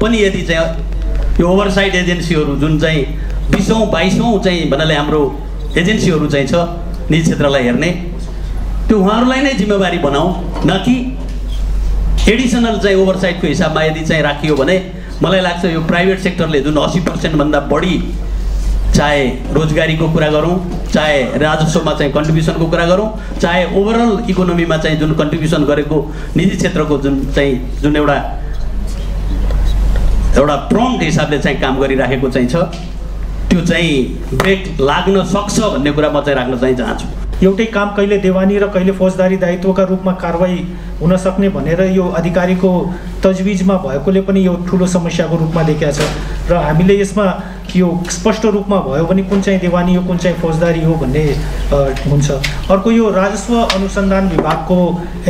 पनि यदि चाहिँ यो ओभरसाइड एजेन्सीहरू जुन चाहिँ बिसौँ बाइसौँ चाहिँ भन्नाले हाम्रो एजेन्सीहरू चाहिँ छ निजी क्षेत्रलाई हेर्ने। त्यो उहाँहरूलाई नै जिम्मेवारी बनाऊ न कि एडिसनल चाहिँ ओभरसाइडको हिसाबमा यदि चाहिँ राखियो भने मलाई लाग्छ यो प्राइभेट सेक्टरले जुन असी पर्सेन्टभन्दा बढी चाहे रोजगारीको कुरा गरौँ चाहे राजस्वमा चाहिँ कन्ट्रिब्युसनको कुरा गरौँ चाहे ओभरअल इकोनोमीमा चाहिँ जुन कन्ट्रिब्युसन गरेको निजी क्षेत्रको जुन चाहिँ जुन एउटा एउटा प्रम्प्ट हिसाबले चाहिँ काम गरिराखेको चाहिँ छ त्यो चाहिँ ब्रेक लाग्न सक्छ भन्ने कुरा म चाहिँ राख्न चाहिँ चाहन्छु। एउटै काम कहिले देवानी र कहिले फौजदारी दायित्वका रूपमा कारवाही हुन सक्ने भनेर यो अधिकारीको तजविजमा भएकोले पनि यो ठुलो समस्याको रूपमा देखिया छ। र हामीले यसमा यो स्पष्ट रूपमा भयो भने कुन चाहिँ देवानी हो कुन चाहिँ फौजदारी हो भन्ने हुन्छ। अर्को यो राजस्व अनुसन्धान विभागको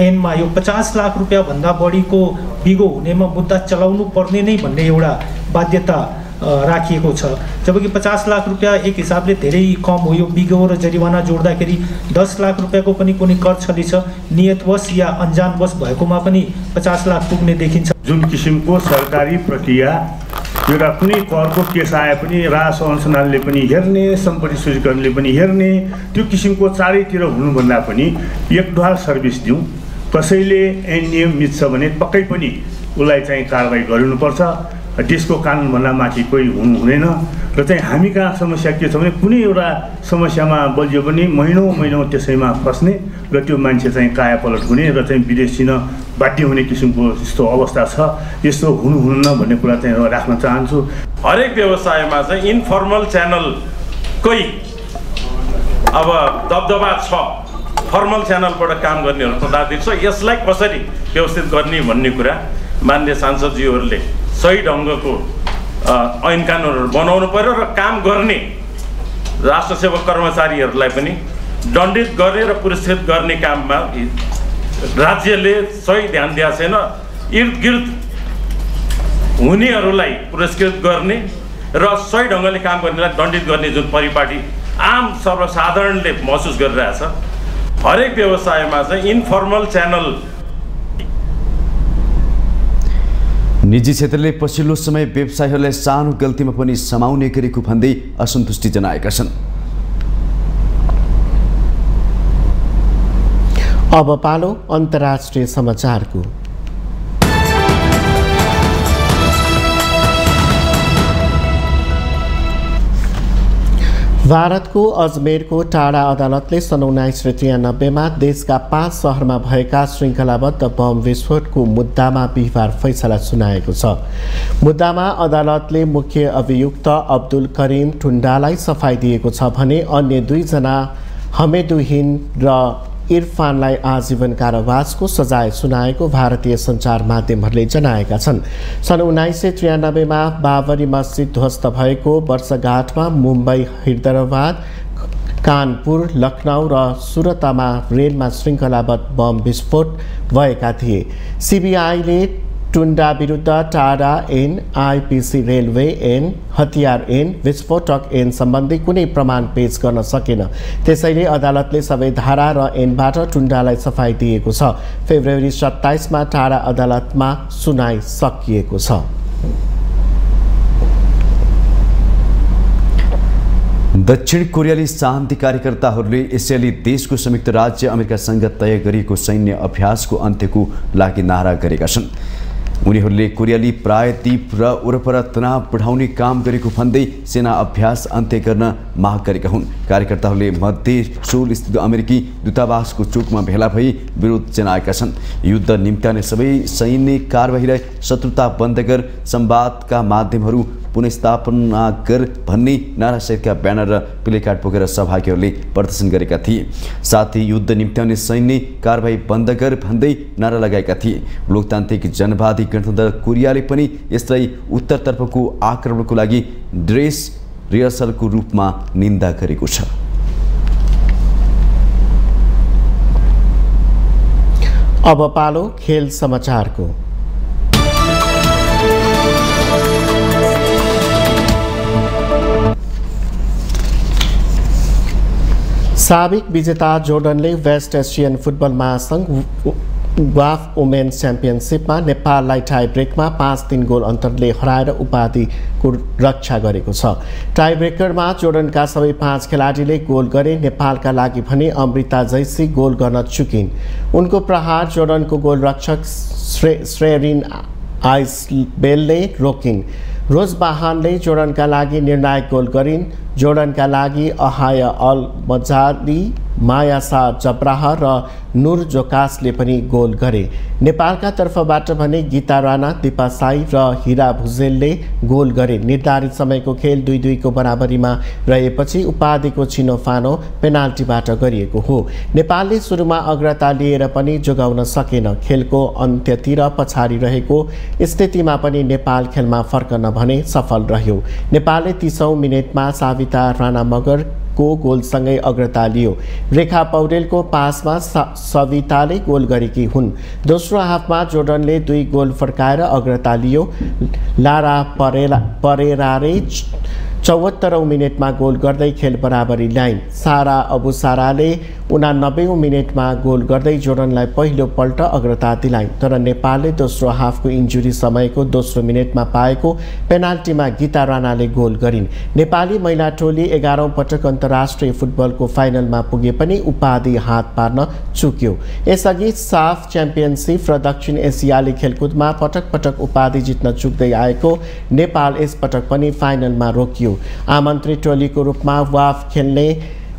ऐनमा यो पचास लाख रुपियाँभन्दा बढीको बिगो हुनेमा मुद्दा चलाउनु पर्ने नै भन्ने एउटा बाध्यता राखिएको छ। जबकि पचास लाख रुपियाँ एक हिसाबले धेरै कम हो यो बिगो र जरिवाना जोड्दाखेरि दस लाख रुपियाँको पनि कुनै कर छली छ नियतवश या अन्जानवश भएकोमा पनि पचास लाख पुग्ने देखिन्छ। जुन किसिमको सरकारी प्रक्रिया एउटा कुनै करको केस आए पनि राजस्व अनुसन्धानले पनि हेर्ने सम्पत्ति सूचीकरणले पनि हेर्ने त्यो किसिमको चारैतिर हुनुभन्दा पनि एकढुवाल सर्भिस दिउँ। कसैले नियम मिच्छ भने पक्कै पनि उसलाई चाहिँ कारवाही गरिनुपर्छ। देशको कानुनभन्दा माथि कोही हुनु हुँदैन। र चाहिँ हामी कहाँ समस्या के छ भने कुनै एउटा समस्यामा बलियो पनि महिनौँ महिनौँ त्यसैमा फस्ने र त्यो मान्छे चाहिँ कायापलट हुने र चाहिँ विदेश छिन बाध्य हुने किसिमको यस्तो अवस्था छ। यस्तो हुनु हुन्न भन्ने कुरा चाहिँ राख्न चाहन्छु। हरेक व्यवसायमा चाहिँ इन्फर्मल च्यानलकै अब दबदबा छ। फर्मल च्यानलबाट काम गर्नेहरू पदाधिक छ। यसलाई कसरी व्यवस्थित गर्ने भन्ने कुरा मान्य सांसदज्यूहरूले सही ढङ्गको ऐन कानुनहरू बनाउनु पर्यो र काम गर्ने राष्ट्र सेवक कर्मचारीहरूलाई पनि दण्डित गर्ने र पुरस्कृत गर्ने काममा राज्यले सही ध्यान दिएको छैन। इर्द गिर्द हुनेहरूलाई पुरस्कृत गर्ने र सही ढङ्गले काम गर्नेलाई दण्डित गर्ने जुन परिपाटी आम सर्वसाधारणले महसुस गरिरहेछ हरेक व्यवसायमा चाहिँ इन्फर्मल च्यानल निजी क्षेत्रले पछिल्लो समय व्यवसायीहरूलाई सानो गल्तीमा पनि समाउने गरेको भन्दै असन्तुष्टि जनाएका छन्। अब पालो अन्तर्राष्ट्रिय समाचारको भारतको अजमेरको टाढा अदालतले सन् उन्नाइस सय त्रियानब्बेमा देशका पाँच सहरमा भएका श्रृङ्खलाबद्ध बम विस्फोटको मुद्दामा बिहिबार फैसला सुनाएको छ। मुद्दामा अदालतले मुख्य अभियुक्त अब्दुल करिम टुन्डालाई सफाई दिएको छ भने अन्य दुईजना हमेदुहिन र इरफानलाई आजीवन कारावासको सजाय सुनाएको भारतीय सञ्चार माध्यमहरूले जनाएका छन्। सन् उन्नाइस सय त्रियानब्बेमा बाबरी मस्जिद ध्वस्त भएको वर्षगाँठमा मुम्बई हैदराबाद कानपुर लखनऊ र सुरतमा रेलमा श्रृङ्खलाबद्ध बम विस्फोट भएका थिए। सिबिआईले टुन्डा विरुद्ध टाडा एन आइपिसी रेलवे एन हतियार एन विस्फोटक एन सम्बन्धी कुनै प्रमाण पेश गर्न सकेन। त्यसैले अदालतले सबै धारा र एनबाट टुन्डालाई सफाई दिएको छ। फेब्रुअरी सत्ताइसमा टाडा अदालतमा सुनाइ सकिएको छ। दक्षिण कोरियाली शान्ति कार्यकर्ताहरूले एसियाली देशको संयुक्त राज्य अमेरिकासँग तय गरिएको सैन्य अभ्यासको अन्त्यको लागि नारा गरेका छन्। उनीहरूले कोरियाली प्रायद्वीप र वरपर तनाव बढाउने काम गरेको भन्दै सेना अभ्यास अन्त्य गर्न माग गरेका हुन्। कार्यकर्ताहरूले मध्य सोल स्थित अमेरिकी दूतावासको चोकमा भेला भई विरोध जनाएका छन्। युद्ध निम्त्याउने सबै सैन्य कारवाहीलाई शत्रुता बन्द गर संवादका माध्यमहरू पुनस्थापना कर भन्ने नारासहितका ब्यानर र प्लेकार्ड बोकेर सहभागीहरूले प्रदर्शन गरेका थिए। साथै युद्ध निम्त्याउने सैन्य कारवाही बन्द गर भन्दै नारा लगाएका थिए। लोकतान्त्रिक जनवादी गणतन्त्र कोरियाले पनि यसलाई उत्तरतर्फको आक्रमणको लागि ड्रेस रिहर्सलको रूपमा निन्दा गरेको छ। अब पालो खेल समाचारको। साबिक विजेता जोर्डनले वेस्ट एसियन फुटबल महासङ्घ वाफ वुमेन्स च्याम्पियनसिपमा नेपाललाई टाई ब्रेकमा पाँच तिन गोल अन्तरले हराएर उपाधिको रक्षा गरेको छ। टाई ब्रेकरमा जोर्डनका सबै पाँच खेलाडीले गोल गरे नेपालका लागि भने अमृता जैसी गोल गर्न चुकिन्। उनको प्रहार जोर्डनको गोल रक्षक श्रे श्रेरिन आइसबेलले रोकिन्। रोज बाहानले जोर्डनका लागि निर्णायक गोल गरिन्। जोर्डनका लागि अहाय अल मजाली मायासा जब्राह र नुर जोकासले पनि गोल गरे। नेपालका तर्फबाट भने गीता राणा दिपा साई र हिरा भुजेलले गोल गरे। निर्धारित समयको खेल दुई दुईको बराबरीमा रहेपछि उपाधिको छिनोफानो पेनाल्टीबाट गरिएको हो। नेपालले सुरुमा अग्रता लिएर पनि जोगाउन सकेन। खेलको अन्त्यतिर पछाडि रहेको स्थितिमा पनि नेपाल खेलमा फर्कन भने सफल रह्यो। नेपालले तिसौँ मिनटमा साविता राणा मगर को गोलसँगै अग्रता लियो। रेखा पौडेलको पासमा सविताले गोल गरेकी हुन्। दोस्रो हाफमा जोर्डनले दुई गोल फर्काएर अग्रता लियो। लारा परेरा परेराले चौहत्तरौँ मिनटमा गोल गर्दै खेल बराबरी ल्याइन् सारा अबु साराले उनानब्बेौँ मिनटमा गोल गर्दै जोर्डनलाई पहिलोपल्ट अग्रता दिलाइन् तर नेपालले दोस्रो हाफको इन्जुरी समयको दोस्रो मिनटमा पाएको पेनाल्टीमा गीता राणाले गोल गरिन्। नेपाली महिला टोली एघारौँ पटक अन्तर्राष्ट्रिय फुटबलको फाइनलमा पुगे पनि उपाधि हात पार्न चुक्यो। यसअघि साफ च्याम्पियनसिप र दक्षिण एसियाली खेलकुदमा पटक पटक उपाधि जित्न चुक्दै आएको नेपाल यसपटक पनि फाइनलमा रोकियो। आमन्त्रित टोलीको रूपमा वाफ खेल्ने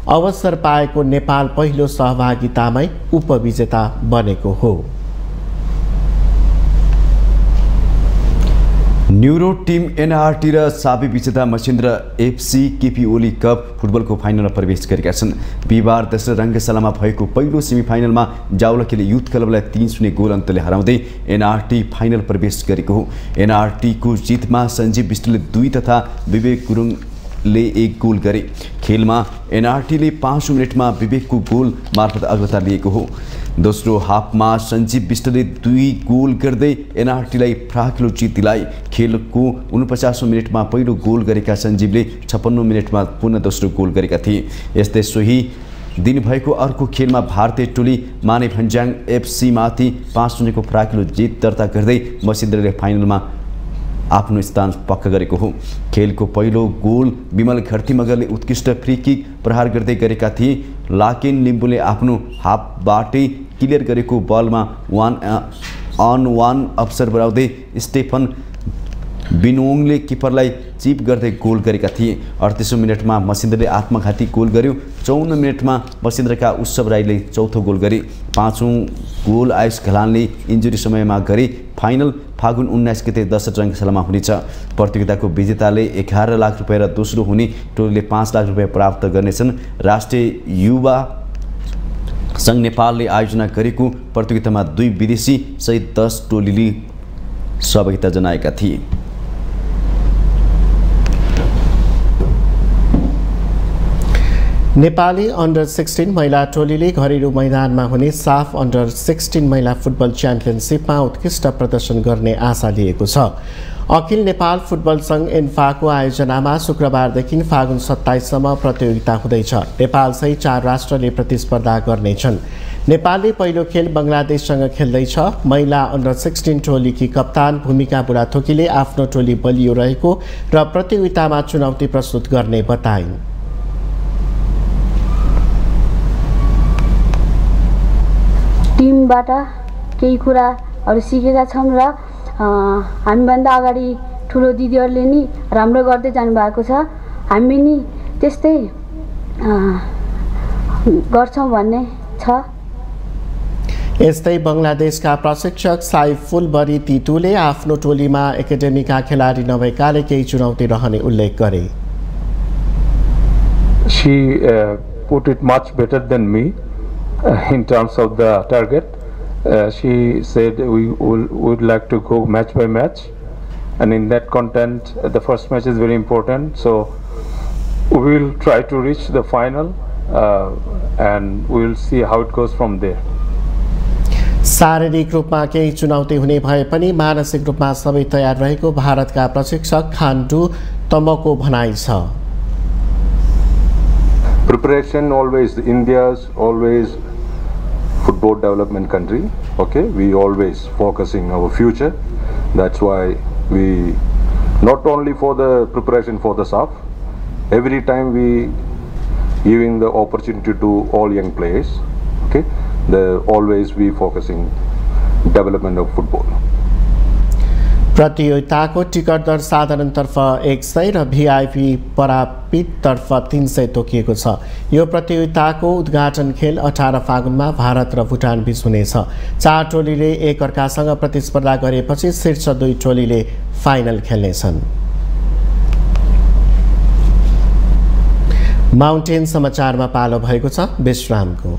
अवसर पाएको नेपाल पहिलो सहभागितामै उपविजेता बनेको हो। न्युरो टिम एनआरटी र साबी विजेता मसिन्द्र एफसी केपी ओली कप फुटबलको फाइनलमा प्रवेश गरेका छन्। बिहिबार तेस्रो रङ्गशालामा भएको पहिलो सेमी फाइनलमा युथ क्लबलाई तिन शून्य गोल अन्तले हराउँदै एनआरटी फाइनल प्रवेश गरेको हो। एनआरटीको जितमा सञ्जीव विष्टले दुई तथा विवेक गुरुङले एक गोल गरे। खेलमा एनआरटीले पाँचौँ मिनटमा विवेकको गोल मार्फत अग्रता लिएको हो। दोस्रो हाफमा सञ्जीव विष्टले दुई गोल गर्दै एनआरटीलाई फ्राकिलो जित दिलाए खेलको उनपचासौँ मिनटमा पहिलो गोल गरेका सञ्जीवले छप्पन्नौ मिनटमा पुनः दोस्रो गोल गरेका थिए। यस्तै सोही दिन भएको अर्को खेलमा भारतीय टोली माने भन्ज्याङ एफसीमाथि पाँच शून्यको फ्राकिलो जित दर्ता गर्दै मसिन्द्रले फाइनलमा आफ्नो स्थान पक्का गरेको हो। खेलको पहिलो गोल विमल घरती मगरले उत्कृष्ट फ्री किक प्रहार गर्दै गरेका थिए। लाकेन लिम्बुले आफ्नो हाफबाटै क्लियर गरेको बलमा वान अन वान अवसर बढाउँदै स्टेफन बिनोङले किपरलाई चिप गर्दै गोल गरेका थिए। अडतिसौँ मिनटमा मसिन्द्रले आत्मघाती गोल गर्यो। चौन्न मिनटमा मसिन्द्रका उत्सव राईले चौथो गोल गरे। पाँचौँ गोल आयुष घलानले इन्जुरी समयमा गरे। फाइनल फागुन उन्नाइस गते दश रङ्गशालामा हुनेछ। प्रतियोगिताको विजेताले एघार लाख रुपियाँ र दोस्रो हुने टोलीले पाँच लाख रुपियाँ प्राप्त गर्नेछन्। राष्ट्रिय युवा सङ्घ नेपालले आयोजना गरेको प्रतियोगितामा दुई विदेशी सहित दस टोलीले सहभागिता जनाएका थिए। नेपाली अन्डर सिक्सटिन महिला टोलीले घरेलु मैदानमा हुने साफ अन्डर सिक्सटिन महिला फुटबल च्याम्पियनसिपमा उत्कृष्ट प्रदर्शन गर्ने आशा लिएको छ। अखिल नेपाल फुटबल सङ्घ एन्फाको आयोजनामा शुक्रबारदेखि फागुन सत्ताइससम्म प्रतियोगिता हुँदैछ। नेपालसहित चार राष्ट्रले प्रतिस्पर्धा गर्नेछन्। नेपालले पहिलो खेल बङ्गलादेशसँग खेल्दैछ। महिला अन्डर सिक्सटिन टोलीकी कप्तान भूमिका बुढाथोकीले आफ्नो टोली बलियो रहेको र प्रतियोगितामा चुनौती प्रस्तुत गर्ने बताइन्। टिमबाट केही कुराहरू सिकेका छौँ र हामीभन्दा अगाडि ठुलो दिदीहरूले नि राम्रो गर्दै जानुभएको छ। हामी नि त्यस्तै गर्छौँ भन्ने छ। यस्तै बङ्गलादेशका प्रशिक्षक साइफुल बरी तितुले आफ्नो टोलीमा एकाडेमीका खेलाडी नभएकाले केही चुनौती रहने उल्लेख गरे। She uh, put it much better than me uh, in terms of the target. Uh, she said we will, would like to go match by match, and in that content, uh, the first match is very important. So we will try to reach the final, uh, and we will see how it goes from there. शारीरिक रूपमा केही चुनौती हुने भए पनि मानसिक रूपमा सबै तयार रहेको भारतका प्रशिक्षक खान्डु तमको भनाइ छ preparation always india's always football development country okay? We always focusing our future. That's why we not only for the preparation for the staff every time we giving the opportunity to all young players okay? The always we focusing development of football प्रतियोगिताको ticket दर साधारणतर्फ एक सय र VIP परापिततर्फ तिन सय तोकिएको छ। यो प्रतियोगिताको उद्घाटन खेल अठार फागुनमा भारत र भुटान बिच हुनेछ। चार टोलीले एक अर्कासँग प्रतिस्पर्धा गरेपछि शीर्ष दुई टोलीले फाइनल खेल्नेछन्। माउन्टेन समाचारमा पालो भएको छ विश्रामको।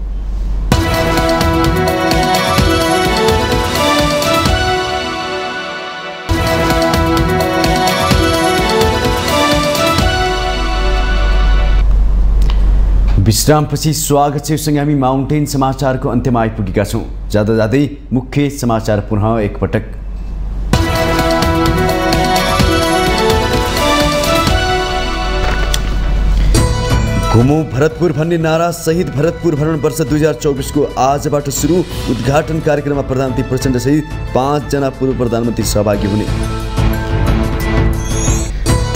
विश्रामपछि स्वागत छ सँगै हामी माउन्टेन समाचारको अन्त्यमा आइपुगेका छौँ। जाँदा जाँदै मुख्य समाचार पुनः एकपटक। घुमौँ भरतपुर भन्ने नारा सहित भरतपुर भ्रमण वर्ष दुई हजार चौबिसको आजबाट सुरु उद्घाटन कार्यक्रममा प्रधानमन्त्री प्रचण्डसहित पाँचजना पूर्व प्रधानमन्त्री सहभागी हुने।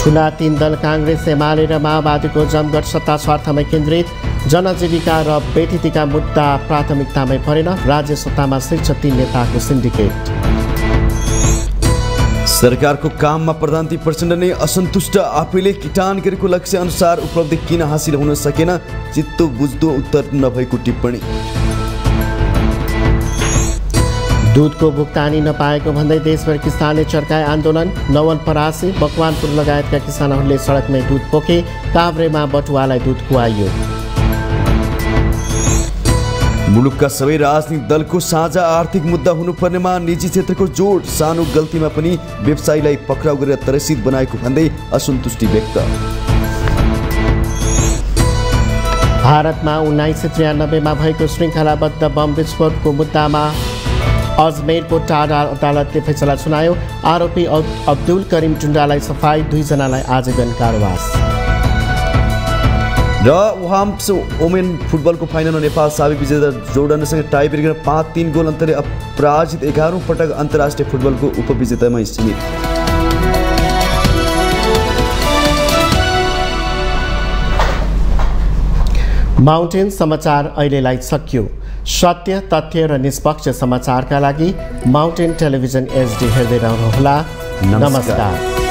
ठुला तीन दल काङ्ग्रेस एमाले र माओवादीको जमघट सत्ता स्वार्थमै केन्द्रित। जनजीविका र बेटितीका मुद्दा प्राथमिकतामै परेन। राज्य सत्तामा शीर्ष तीन नेताको सिन्डिकेट। सरकारको काममा प्रधानमन्त्री प्रचण्ड नै असन्तुष्ट। आफैले किटान गरेको लक्ष्य अनुसार उपलब्धि किन हासिल हुन सकेन? चित्तो बुझ्दो उत्तर नभएको टिप्पणी। दुधको भुक्तानी नपाएको भन्दै देशभर किसानले चर्काए आन्दोलन। नवलपरासी मकवानपुर लगायतका किसानहरूले सडकमै दुध पोखे। काभ्रेमा बटुवालाई दुध खुवाइयो। मुलुकका सबै राजनीतिक दलको साझा आर्थिक मुद्दा हुनुपर्नेमा निजी क्षेत्रको जोड सानो गल्तीमा पनि व्यवसायीलाई पक्राउ गरेर तरसित बनाएको भन्दै असन्तुष्टि व्यक्त। भारतमा उन्नाइस सय त्रियानब्बेमा भएको श्रृङ्खलाबद्ध बम विस्फोटको मुद्दामा अजमेरको टाढा अदालतले फैसला सुनायो। आरोपी अब्दुल करिम टुन्डालाई सफाई दुईजनालाई आजीवन कारावास। र वहाम्स वोमेन फुटबलको फाइनलमा नेपाल साबिक विजेता जोर्डनसँग टाई ब्रेकर पाँच तिन गोल अन्तरले अपराजित एघारौँ पटक अन्तर्राष्ट्रिय फुटबलको उपविजेतामै सीमित। माउन्टेन समाचार अहिलेलाई सकियो। सत्य तथ्य र निष्पक्ष समाचारका लागि माउन्टेन टेलिभिजन एचडी हेर्दै रहनुहोला। नमस्कार।